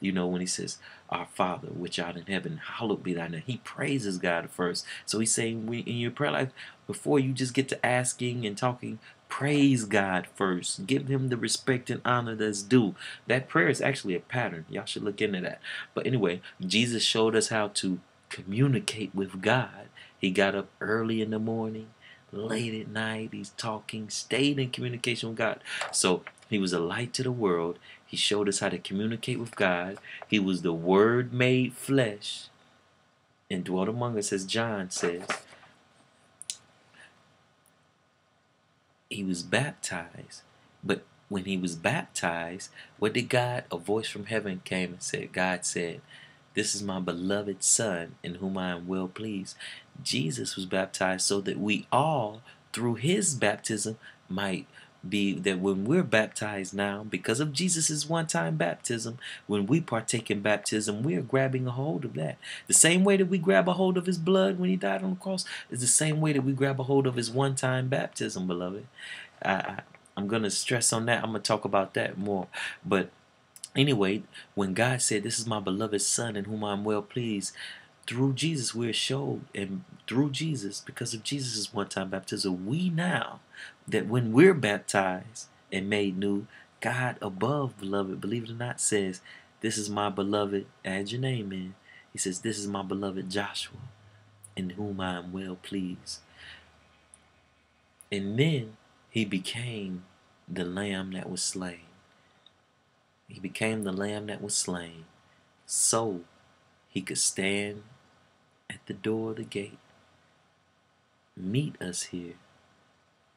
You know, when he says, Our Father, which art in heaven, hallowed be thy name. He praises God first. So he's saying we, in your prayer life, before you just get to asking and talking, praise God first. Give him the respect and honor that's due. That prayer is actually a pattern. Y'all should look into that. But anyway, Jesus showed us how to communicate with God. He got up early in the morning late at night. He's talking, stayed in communication with God. So he was a light to the world. He showed us how to communicate with God. He was the Word made flesh and dwelt among us, as John says. He was baptized. But when he was baptized, what did God, a voice from heaven came and said, God said, This is my beloved Son in whom I am well pleased. Jesus was baptized so that we all, through his baptism, might be that when we're baptized now, because of Jesus' one time baptism, when we partake in baptism, we are grabbing a hold of that. The same way that we grab a hold of his blood when he died on the cross is the same way that we grab a hold of his one time baptism, beloved. I, I, I'm going to stress on that. I'm going to talk about that more. But anyway, when God said, This is my beloved Son in whom I'm well pleased, through Jesus we're showed and through Jesus because of Jesus' one-time baptism we now that when we're baptized and made new God above beloved believe it or not says this is my beloved add your name in. He says this is my beloved Joshua in whom I am well pleased. And then he became the lamb that was slain he became the lamb that was slain so he could stand at the door of the gate, meet us here,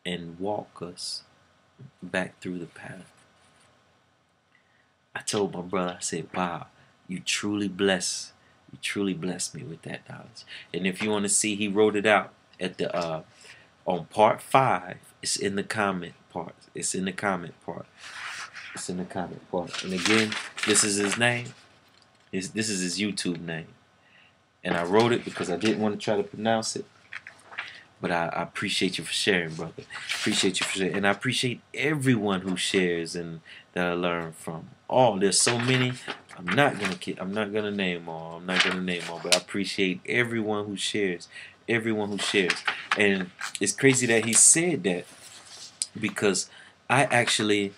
and walk us back through the path. I told my brother, I said, wow, you truly bless, you truly blessed me with that knowledge. And if you want to see, he wrote it out at the uh, on part five It's in the comment part. It's in the comment part. It's in the comment part. And again, this is his name. This, this is his YouTube name. And I wrote it because I didn't want to try to pronounce it. But I, I appreciate you for sharing, brother. Appreciate you for sharing. And I appreciate everyone who shares and that I learn from. Oh, there's so many. I'm not gonna I'm not gonna name all. I'm not gonna name all, but I appreciate everyone who shares. Everyone who shares. And it's crazy that he said that because I actually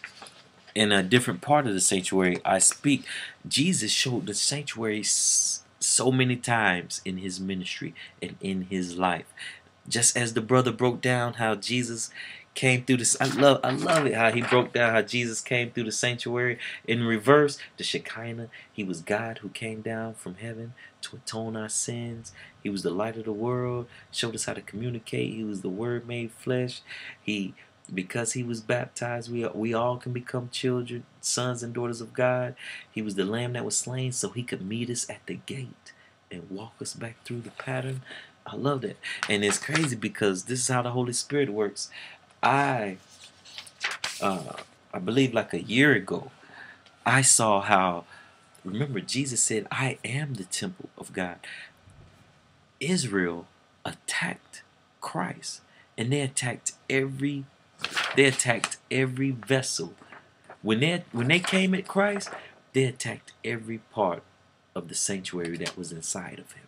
in a different part of the sanctuary I speak. Jesus showed the sanctuary so many times in his ministry and in his life. Just as the brother broke down how Jesus came through this I love I love it how he broke down how Jesus came through the sanctuary in reverse. The Shekinah he was God who came down from heaven to atone our sins. He was the light of the world showed us how to communicate. He was the word made flesh. He because he was baptized we we all can become children sons and daughters of God he was the lamb that was slain so he could meet us at the gate and walk us back through the pattern I love that. And it's crazy because this is how the Holy Spirit works. I uh, I believe like a year ago, I saw how remember Jesus said, I am the temple of God. Israel attacked Christ and they attacked every they attacked every vessel. When they when they came at Christ, they attacked every part of the sanctuary that was inside of him.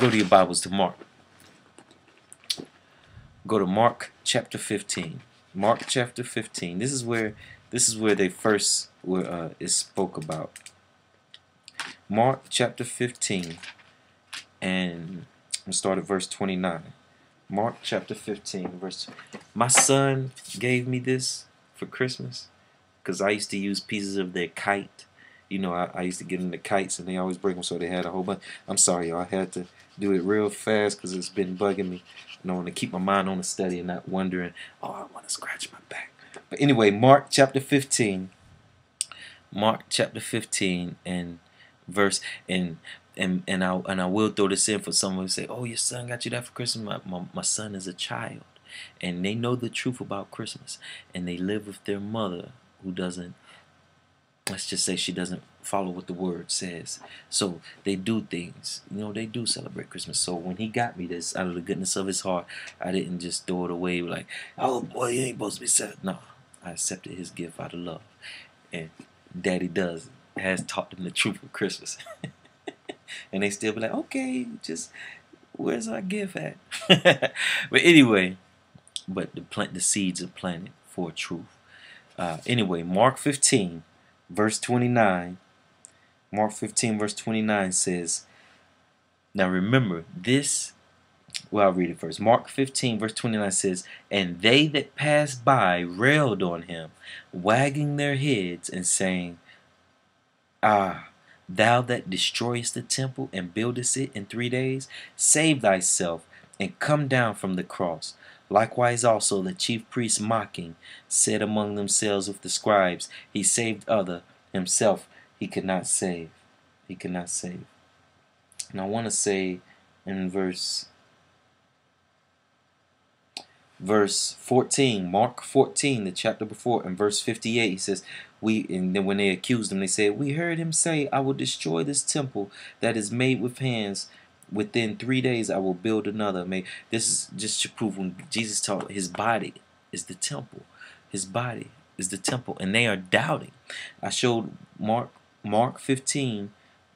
Go to your Bibles to Mark. Go to Mark chapter 15. Mark chapter 15. This is where this is where they first were uh, is spoke about. Mark chapter 15 and I'm start at verse 29. Mark chapter 15 verse My son gave me this for Christmas because I used to use pieces of their kite you know, I, I used to get them the kites and they always bring them so they had a whole bunch. I'm sorry, y'all. I had to do it real fast because it's been bugging me. And I want to keep my mind on the study and not wondering, oh, I want to scratch my back. But anyway, Mark chapter 15. Mark chapter 15 and verse and and and I and I will throw this in for someone who say, "Oh, your son got you that for Christmas." My, my my son is a child, and they know the truth about Christmas, and they live with their mother who doesn't let's just say she doesn't follow what the word says. So they do things. You know, they do celebrate Christmas. So when he got me this out of the goodness of his heart, I didn't just throw it away like, oh boy, you ain't supposed to be sad. No, I accepted his gift out of love. And daddy does, has taught them the truth of Christmas. and they still be like, okay, just where's our gift at? but anyway, but the plant the seeds are planted for truth. Uh, anyway, Mark 15, verse 29, Mark 15, verse 29 says, Now remember, this, well, I'll read it first. Mark 15, verse 29 says, And they that passed by railed on him, wagging their heads and saying, Ah, thou that destroyest the temple and buildest it in three days, save thyself and come down from the cross. Likewise also the chief priests mocking said among themselves with the scribes, He saved other, himself he could not save. He could not save. And I want to say in verse verse 14 mark 14 the chapter before in verse 58 he says we and then when they accused him they said we heard him say i will destroy this temple that is made with hands within three days I will build another. May this is just to prove when Jesus taught his body is the temple. His body is the temple, and they are doubting. I showed Mark Mark 15,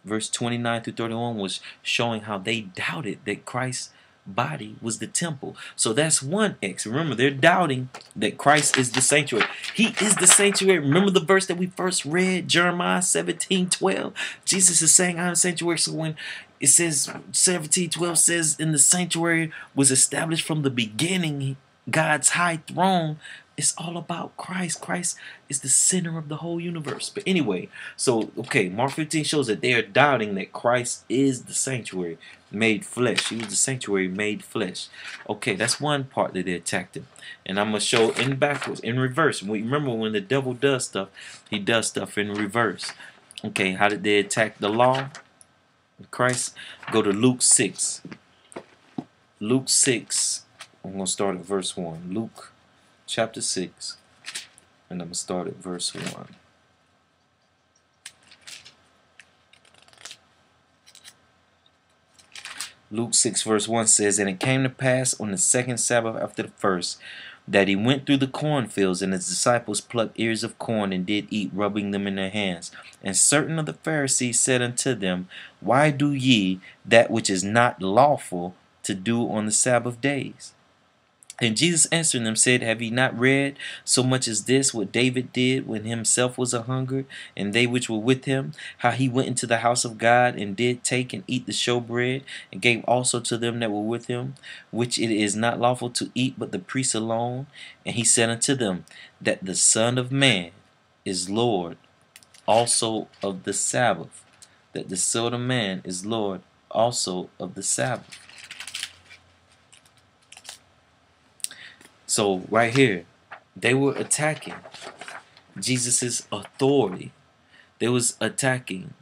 verse 29 through 31 was showing how they doubted that Christ's body was the temple. So that's one X. Remember, they're doubting that Christ is the sanctuary. He is the sanctuary. Remember the verse that we first read, Jeremiah 17, 12? Jesus is saying, I'm sanctuary. So when it says 1712 says in the sanctuary was established from the beginning god's high throne it's all about christ. Christ is the center of the whole universe. But anyway so okay mark 15 shows that they are doubting that christ is the sanctuary made flesh. He was the sanctuary made flesh. Okay that's one part that they attacked him. And i'm gonna show in backwards in reverse. We remember when the devil does stuff he does stuff in reverse. Okay how did they attack the law? Christ. Go to Luke 6. Luke 6 I'm to start at verse 1. Luke chapter 6, and I'm going to start at verse 1. Luke 6, verse 1 says, And it came to pass on the second Sabbath after the first, that he went through the cornfields, and his disciples plucked ears of corn and did eat, rubbing them in their hands. And certain of the Pharisees said unto them, Why do ye that which is not lawful to do on the Sabbath days? And Jesus answering them said, Have ye not read so much as this, what David did when himself was a hunger, and they which were with him, how he went into the house of God, and did take and eat the showbread, and gave also to them that were with him, which it is not lawful to eat but the priests alone? And he said unto them, That the Son of Man is Lord also of the Sabbath, that the Son of Man is Lord also of the Sabbath. So right here, they were attacking Jesus's authority. They was attacking.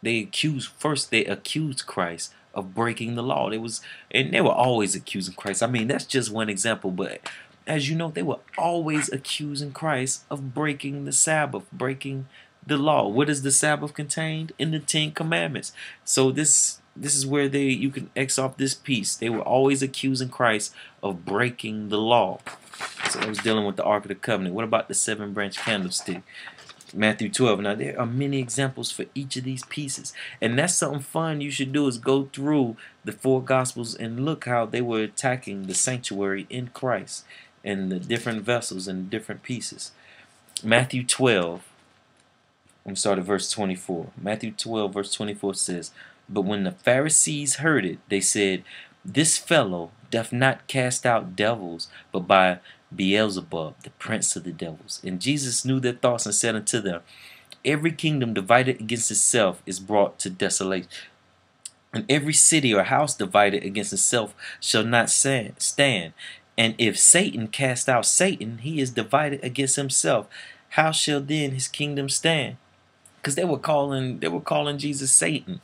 They accused first. They accused Christ of breaking the law. They was and they were always accusing Christ. I mean, that's just one example, but as you know, they were always accusing Christ of breaking the Sabbath, breaking the law. What is the Sabbath contained in the Ten Commandments? So this this is where they you can X off this piece. They were always accusing Christ of breaking the law. So I was dealing with the Ark of the Covenant. What about the seven branch candlestick? Matthew 12. Now there are many examples for each of these pieces. And that's something fun you should do is go through the four gospels and look how they were attacking the sanctuary in Christ and the different vessels and different pieces. Matthew 12. I'm start at verse 24. Matthew 12 verse 24 says, but when the Pharisees heard it, they said, This fellow doth not cast out devils, but by Beelzebub, the prince of the devils. And Jesus knew their thoughts and said unto them, Every kingdom divided against itself is brought to desolation. And every city or house divided against itself shall not stand. And if Satan cast out Satan, he is divided against himself. How shall then his kingdom stand? Because they were calling they were calling Jesus Satan.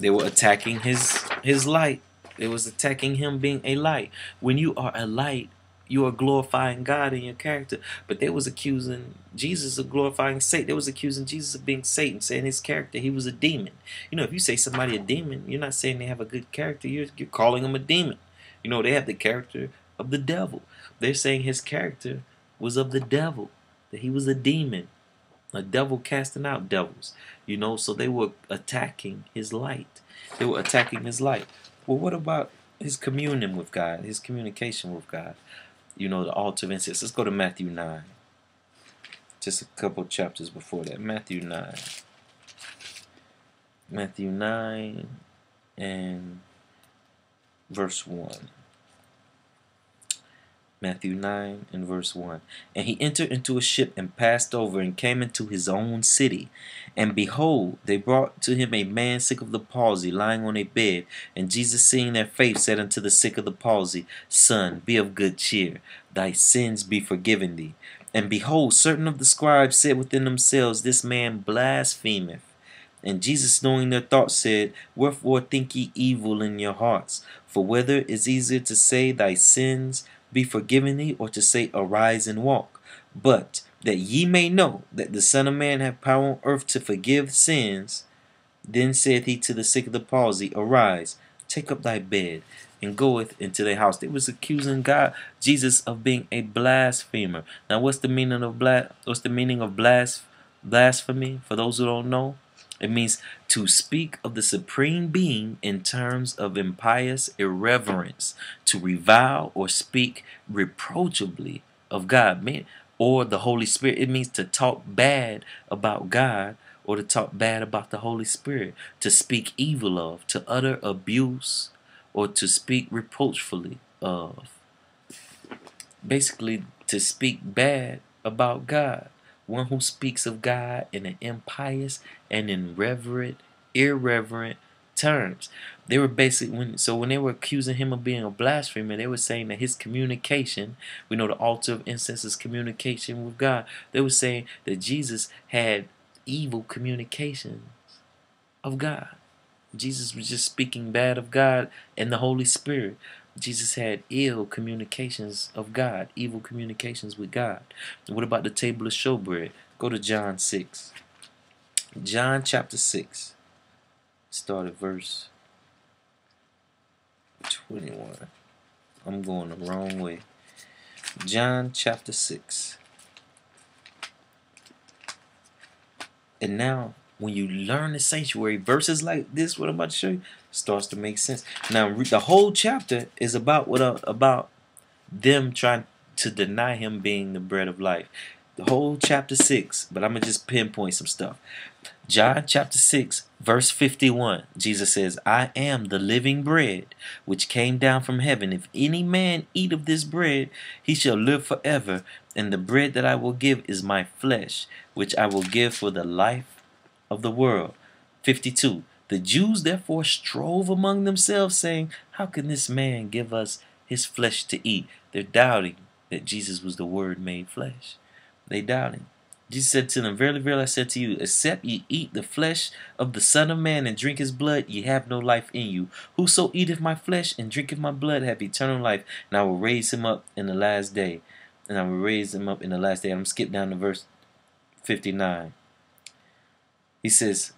They were attacking his his light. They was attacking him being a light. When you are a light, you are glorifying God in your character. But they was accusing Jesus of glorifying Satan. They was accusing Jesus of being Satan, saying his character, he was a demon. You know, if you say somebody a demon, you're not saying they have a good character. You're, you're calling them a demon. You know, they have the character of the devil. They're saying his character was of the devil, that he was a demon, a devil casting out devils. You know, so they were attacking his light. They were attacking his light. Well, what about his communion with God, his communication with God? You know, the altar of incense. Let's go to Matthew 9. Just a couple chapters before that. Matthew 9. Matthew 9 and verse 1. Matthew 9 and verse 1. And he entered into a ship and passed over and came into his own city. And behold, they brought to him a man sick of the palsy, lying on a bed. And Jesus, seeing their faith, said unto the sick of the palsy, Son, be of good cheer, thy sins be forgiven thee. And behold, certain of the scribes said within themselves, This man blasphemeth. And Jesus, knowing their thoughts, said, Wherefore think ye evil in your hearts? For whether is easier to say, Thy sins be forgiven thee, or to say, Arise and walk. But that ye may know that the Son of Man hath power on earth to forgive sins, then saith he to the sick of the palsy, Arise, take up thy bed, and goeth into the house. They was accusing God, Jesus, of being a blasphemer. Now, what's the meaning of blas? What's the meaning of blas? Blasphemy? For those who don't know, it means to speak of the supreme being in terms of impious irreverence, to revile or speak reproachably of God, or the Holy Spirit. It means to talk bad about God or to talk bad about the Holy Spirit, to speak evil of, to utter abuse, or to speak reproachfully of. Basically, to speak bad about God one who speaks of God in an impious and irreverent, irreverent terms. They were basically when so when they were accusing him of being a blasphemer, they were saying that his communication, we know the altar of incense is communication with God. They were saying that Jesus had evil communications of God. Jesus was just speaking bad of God and the Holy Spirit. Jesus had ill communications of God, evil communications with God. What about the table of showbread? Go to John 6. John chapter 6. Start at verse 21. I'm going the wrong way. John chapter 6. And now, when you learn the sanctuary, verses like this, what I'm about to show you, starts to make sense. Now, the whole chapter is about what uh, about them trying to deny him being the bread of life. The whole chapter 6, but I'm going to just pinpoint some stuff. John chapter 6, verse 51, Jesus says, I am the living bread which came down from heaven. If any man eat of this bread, he shall live forever. And the bread that I will give is my flesh, which I will give for the life of the world. 52. The Jews therefore strove among themselves, saying, How can this man give us his flesh to eat? They're doubting that Jesus was the Word made flesh. They doubting. Jesus said to them, Verily, verily, I said to you, except ye eat the flesh of the Son of Man and drink his blood, ye have no life in you. Whoso eateth my flesh and drinketh my blood have eternal life, and I will raise him up in the last day. And I will raise him up in the last day. I'm skip down to verse 59. He says,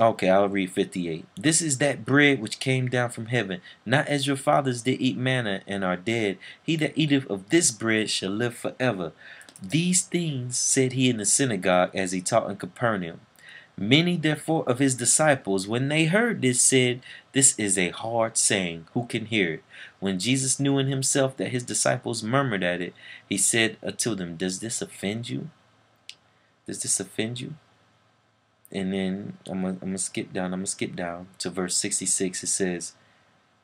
Okay, I'll read 58. This is that bread which came down from heaven, not as your fathers did eat manna and are dead. He that eateth of this bread shall live forever. These things said he in the synagogue as he taught in Capernaum. Many therefore of his disciples, when they heard this, said, This is a hard saying. Who can hear it? When Jesus knew in himself that his disciples murmured at it, he said unto them, Does this offend you? Does this offend you? And then I'm going to skip down. I'm to skip down to verse 66. It says,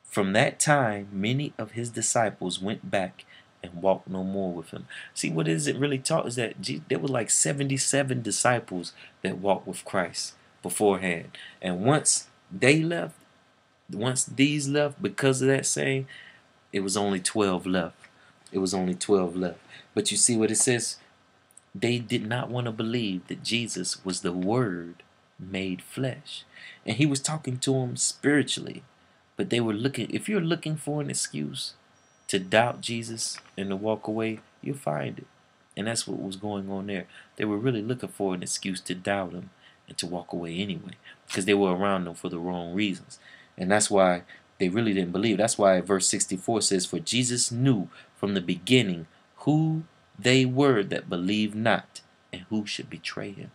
From that time, many of his disciples went back and walked no more with him. See, what is it really taught is that there were like 77 disciples that walked with Christ beforehand. And once they left, once these left, because of that saying, it was only 12 left. It was only 12 left. But you see what it says? They did not want to believe that Jesus was the Word made flesh. And he was talking to them spiritually. But they were looking, if you're looking for an excuse to doubt Jesus and to walk away, you'll find it. And that's what was going on there. They were really looking for an excuse to doubt him and to walk away anyway. Because they were around them for the wrong reasons. And that's why they really didn't believe. That's why verse 64 says, For Jesus knew from the beginning who they were that believed not, and who should betray him.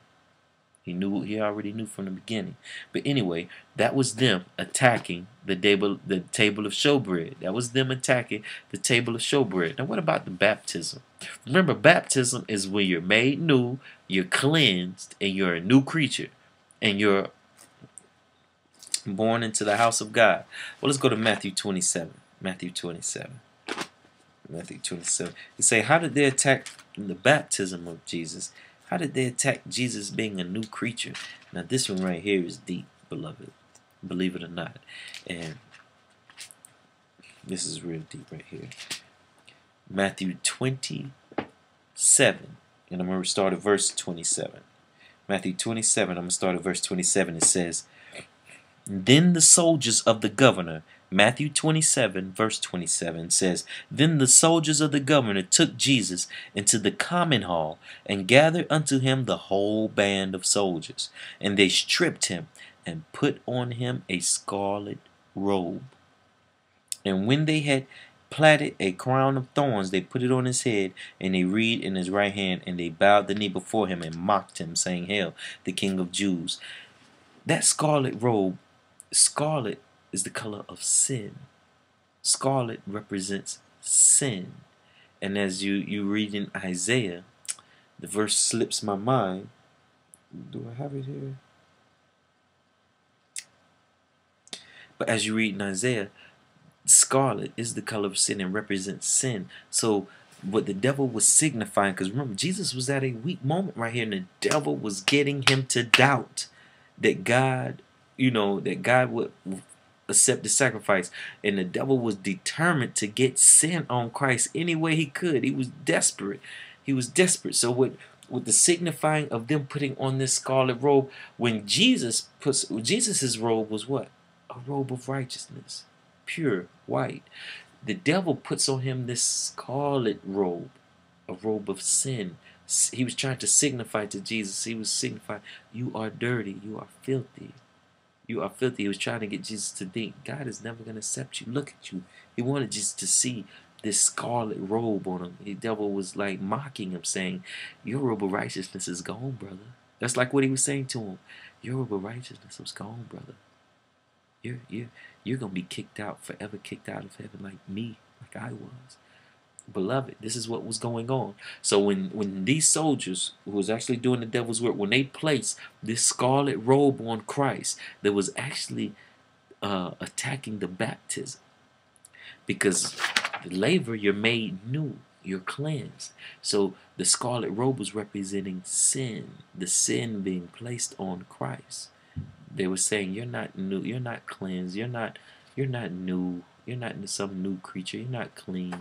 He knew he already knew from the beginning. But anyway, that was them attacking the table the table of showbread. That was them attacking the table of showbread. Now what about the baptism? Remember, baptism is when you're made new, you're cleansed, and you're a new creature. And you're born into the house of God. Well, let's go to Matthew 27. Matthew 27. Matthew 27. You say, how did they attack the baptism of Jesus? How did they attack Jesus being a new creature? Now, this one right here is deep, beloved. Believe it or not. And this is real deep right here. Matthew 27. And I'm going to start at verse 27. Matthew 27, I'm going to start at verse 27. It says, Then the soldiers of the governor Matthew 27, verse 27 says, Then the soldiers of the governor took Jesus into the common hall and gathered unto him the whole band of soldiers. And they stripped him and put on him a scarlet robe. And when they had plaited a crown of thorns, they put it on his head, and a reed in his right hand, and they bowed the knee before him and mocked him, saying, Hail, the King of Jews. That scarlet robe, scarlet is the color of sin. Scarlet represents sin. And as you, you read in Isaiah, the verse slips my mind. Do I have it here? But as you read in Isaiah, scarlet is the color of sin and represents sin. So what the devil was signifying, because remember, Jesus was at a weak moment right here, and the devil was getting him to doubt that God, you know, that God would accept the sacrifice. And the devil was determined to get sin on Christ any way he could. He was desperate. He was desperate. So with with the signifying of them putting on this scarlet robe, when Jesus puts Jesus's robe was what? A robe of righteousness, pure white. the devil puts on him this scarlet robe, a robe of sin. He was trying to signify to Jesus, he was signifying, you are dirty, you are filthy. You are filthy. He was trying to get Jesus to think God is never going to accept you. Look at you. He wanted Jesus to see this scarlet robe on him. The devil was like mocking him, saying, Your robe of righteousness is gone, brother. That's like what he was saying to him. Your robe of righteousness was gone, brother. You're you're you're gonna be kicked out, forever kicked out of heaven like me, like I was. Beloved, this is what was going on. So when when these soldiers who was actually doing the devil's work, when they placed this scarlet robe on Christ, that was actually uh, attacking the baptism. Because the laver you're made new, you're cleansed. So the scarlet robe was representing sin, the sin being placed on Christ. They were saying, You're not new, you're not cleansed, you're not you're not new, you're not some new creature, you're not clean.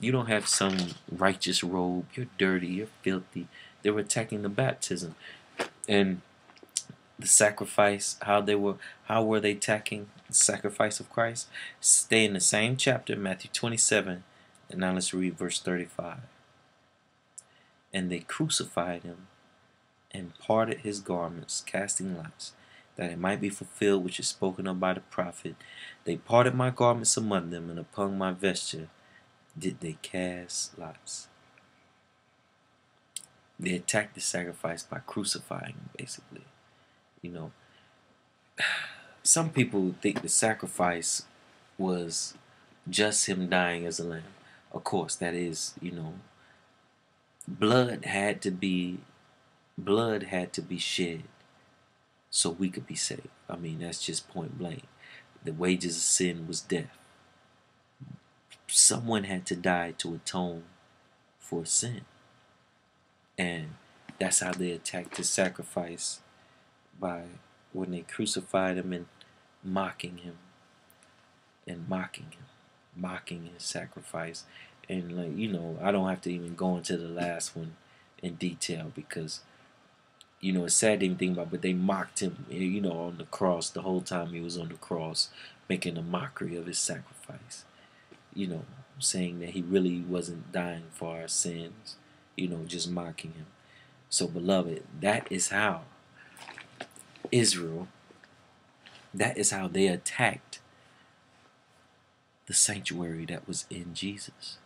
You don't have some righteous robe, you're dirty, you're filthy. They were attacking the baptism. And the sacrifice, how they were how were they attacking the sacrifice of Christ? Stay in the same chapter, Matthew 27, and now let's read verse 35. And they crucified him and parted his garments, casting lots, that it might be fulfilled which is spoken of by the prophet. They parted my garments among them, and upon my vesture did they cast lots. They attacked the sacrifice by crucifying him, basically. You know, some people think the sacrifice was just him dying as a lamb. Of course, that is, you know, blood had to be blood had to be shed so we could be saved. I mean, that's just point blank. The wages of sin was death. Someone had to die to atone for sin. And that's how they attacked his sacrifice by when they crucified him and mocking him and mocking him, mocking his sacrifice. And like you know, I don't have to even go into the last one in detail because you know it's sad to even think about, but they mocked him, you know, on the cross the whole time he was on the cross, making a mockery of his sacrifice. You know, saying that he really wasn't dying for our sins, you know, just mocking him. So, beloved, that is how Israel, that is how they attacked the sanctuary that was in Jesus.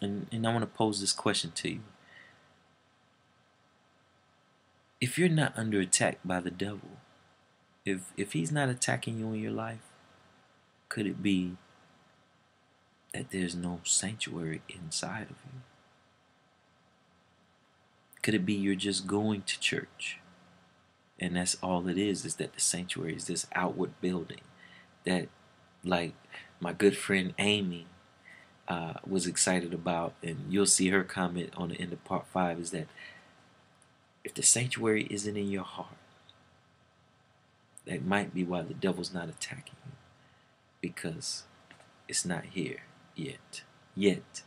And, and I want to pose this question to you. If you're not under attack by the devil, if if he's not attacking you in your life, could it be that there's no sanctuary inside of you? Could it be you're just going to church? And that's all it is, is that the sanctuary is this outward building that, like my good friend Amy uh, was excited about, and you'll see her comment on the end of part five, is that if the sanctuary isn't in your heart, that might be why the devil's not attacking you, because it's not here yet. Yet,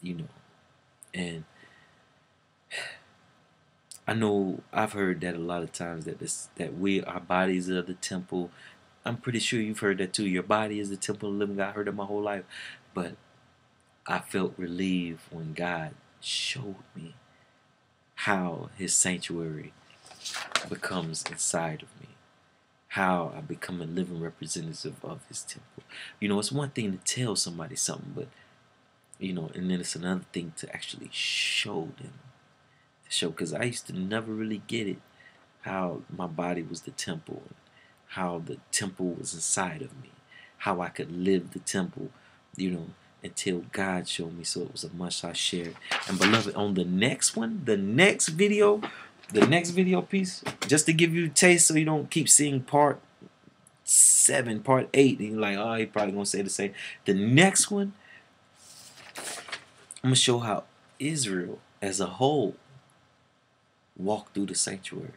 you know, and I know I've heard that a lot of times that this that we our bodies are the temple. I'm pretty sure you've heard that too. Your body is the temple of the living God. I heard it my whole life, but I felt relieved when God showed me how His sanctuary becomes inside of me. How I become a living representative of His temple. You know, it's one thing to tell somebody something, but you know, and then it's another thing to actually show them To show because I used to never really get it how my body was the temple how the temple was inside of me, how I could live the temple, you know, until God showed me. So it was a must I shared. And beloved, on the next one, the next video, the next video piece, just to give you a taste so you don't keep seeing part seven, part eight, and you're like, oh, he probably gonna say the same. The next one, I'm gonna show how Israel as a whole walk through the sanctuary.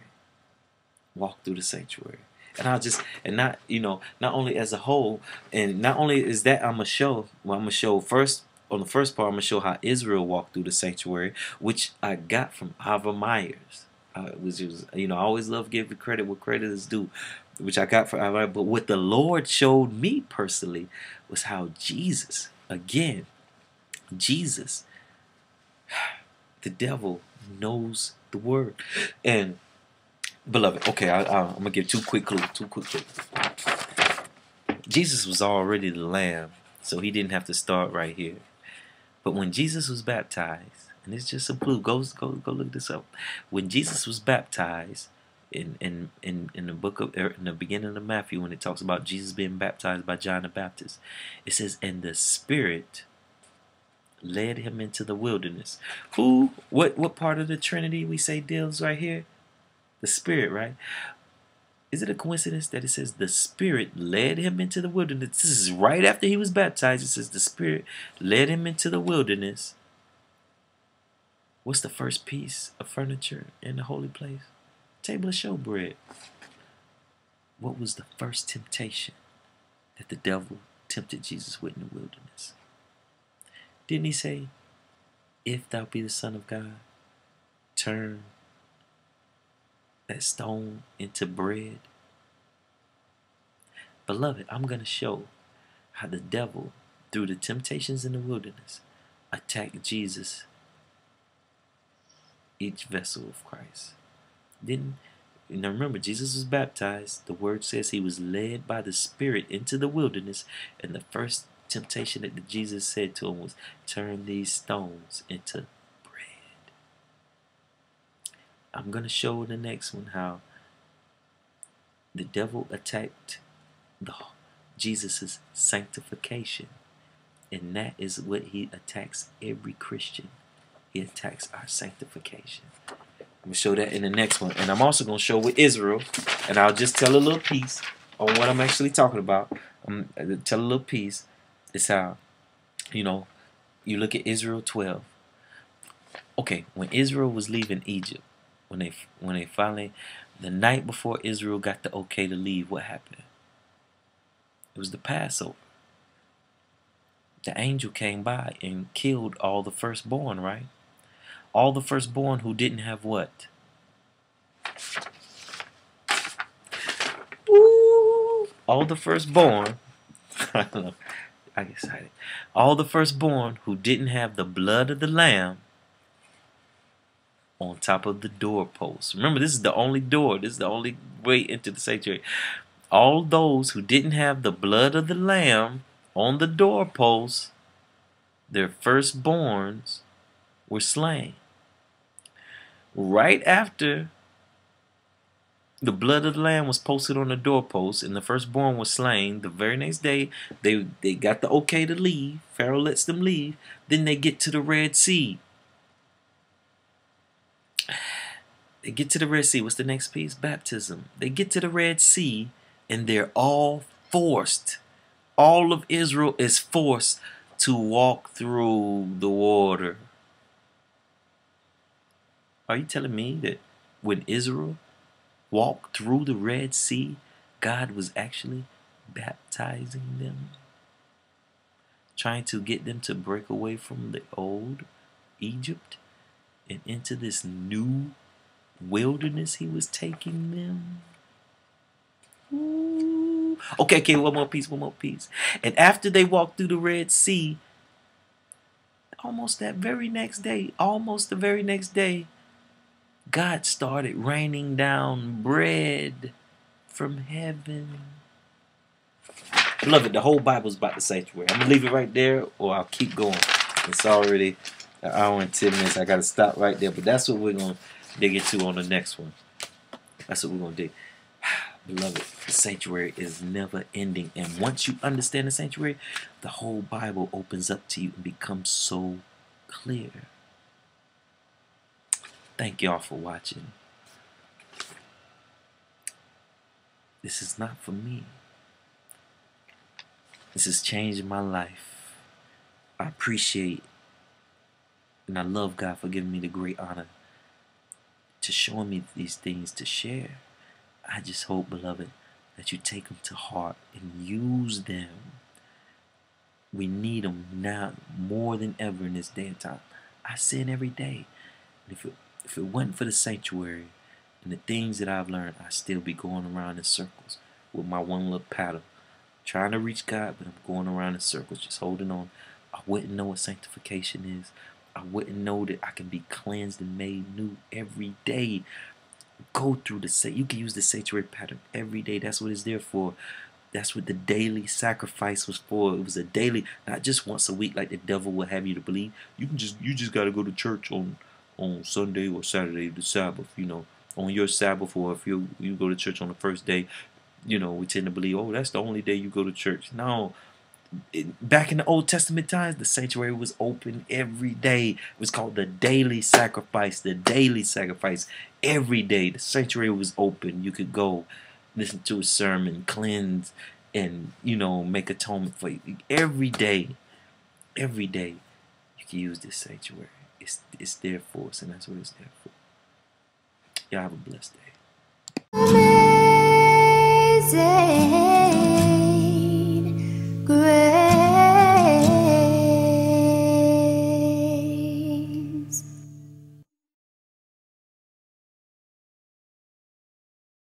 Walk through the sanctuary. And I'll just and not you know, not only as a whole, and not only is that I'm gonna show well, I'm gonna show first on the first part, I'm gonna show how Israel walked through the sanctuary, which I got from Ava Myers. Which was you know, I always love giving credit where credit is due, which I got for but what the Lord showed me personally was how Jesus, again, Jesus, the devil knows the word. And beloved, okay, I, I'm gonna give two quick clues. Two quick clues. Jesus was already the Lamb, so he didn't have to start right here. But when Jesus was baptized, and it's just a clue, go go go look this up. When Jesus was baptized, in in in in the book of er, in the beginning of Matthew, when it talks about Jesus being baptized by John the Baptist, it says, "And the Spirit led him into the wilderness." Who? What? What part of the Trinity we say deals right here? The Spirit, right? Is it a coincidence that it says the Spirit led him into the wilderness? This is right after he was baptized. It says the Spirit led him into the wilderness. What's the first piece of furniture in the holy place? Table of showbread. What was the first temptation that the devil tempted Jesus with in the wilderness? Didn't he say, If thou be the Son of God, turn that stone into bread. Beloved, I'm going to show how the devil, through the temptations in the wilderness, attacked Jesus, each vessel of Christ. Didn't now remember, Jesus was baptized. The word says he was led by the Spirit into the wilderness, and the first temptation that Jesus said to him was, Turn these stones into bread. I'm going to show in the next one how the devil attacked the Jesus's sanctification. And that is what he attacks every Christian. He attacks our sanctification. I'm going to show that in the next one. And I'm also going to show with Israel. And I'll just tell a little piece on what I'm actually talking about. I'm um, tell a little piece. It's how, you know, you look at Israel 12. Okay, when Israel was leaving Egypt, when they when they finally the night before Israel got the okay to leave, what happened? It was the Passover. The angel came by and killed all the firstborn, right? All the firstborn who didn't have what? Ooh, all the firstborn. I. I get excited. All the firstborn who didn't have the blood of the lamb on top of the doorpost. Remember, this is the only door. This is the only way into the sanctuary. All those who didn't have the blood of the lamb on the doorpost, their firstborns were slain. Right after the blood of the lamb was posted on the doorpost and the firstborn was slain, the very next day they, they got the okay to leave. Pharaoh lets them leave. Then they get to the Red Sea. They get to the Red Sea. What's the next piece? Baptism. They get to the Red Sea and they're all forced. All of Israel is forced to walk through the water. Are you telling me that when Israel walked through the Red Sea, God was actually baptizing them? Trying to get them to break away from the old Egypt and into this new wilderness he was taking them. Ooh. Okay, okay, one more piece, one more piece. And after they walked through the Red Sea, almost that very next day, almost the very next day, God started raining down bread from heaven. Beloved, the whole Bible's about the sanctuary. I'm going to leave it right there or I'll keep going. It's already an hour and 10 minutes. I got to stop right there. But that's what we're going to dig into on the next one. That's what we're going to dig. Beloved, the sanctuary is never ending. And once you understand the sanctuary, the whole Bible opens up to you and becomes so clear. Thank y'all for watching. This is not for me. This has changed my life. I appreciate and I love God for giving me the great honor to showing me these things to share. I just hope, beloved, that you take them to heart and use them. We need them now more than ever in this day and time. I sin every day. And if it, if it wasn't for the sanctuary and the things that I've learned, I'd still be going around in circles with my one little paddle trying to reach God, but I'm going around in circles, just holding on. I wouldn't know what sanctification is. I wouldn't know that I can be cleansed and made new every day. Go through the sa You can use the sanctuary pattern every day. That's what it's there for. That's what the daily sacrifice was for. It was a daily, not just once a week like the devil will have you to believe. You can just you just gotta go to church on on Sunday or Saturday, the Sabbath, you know, on your Sabbath, or if you you go to church on the first day, you know, we tend to believe, oh, that's the only day you go to church. No, it, back in the Old Testament times, the sanctuary was open every day. It was called the daily sacrifice. The daily sacrifice every day. The sanctuary was open. You could go listen to a sermon, cleanse, and you know make atonement for you. every day. Every day, you can use this sanctuary. It's, it's there for us, and that's what it's there for. Y'all have a blessed day. Amazing.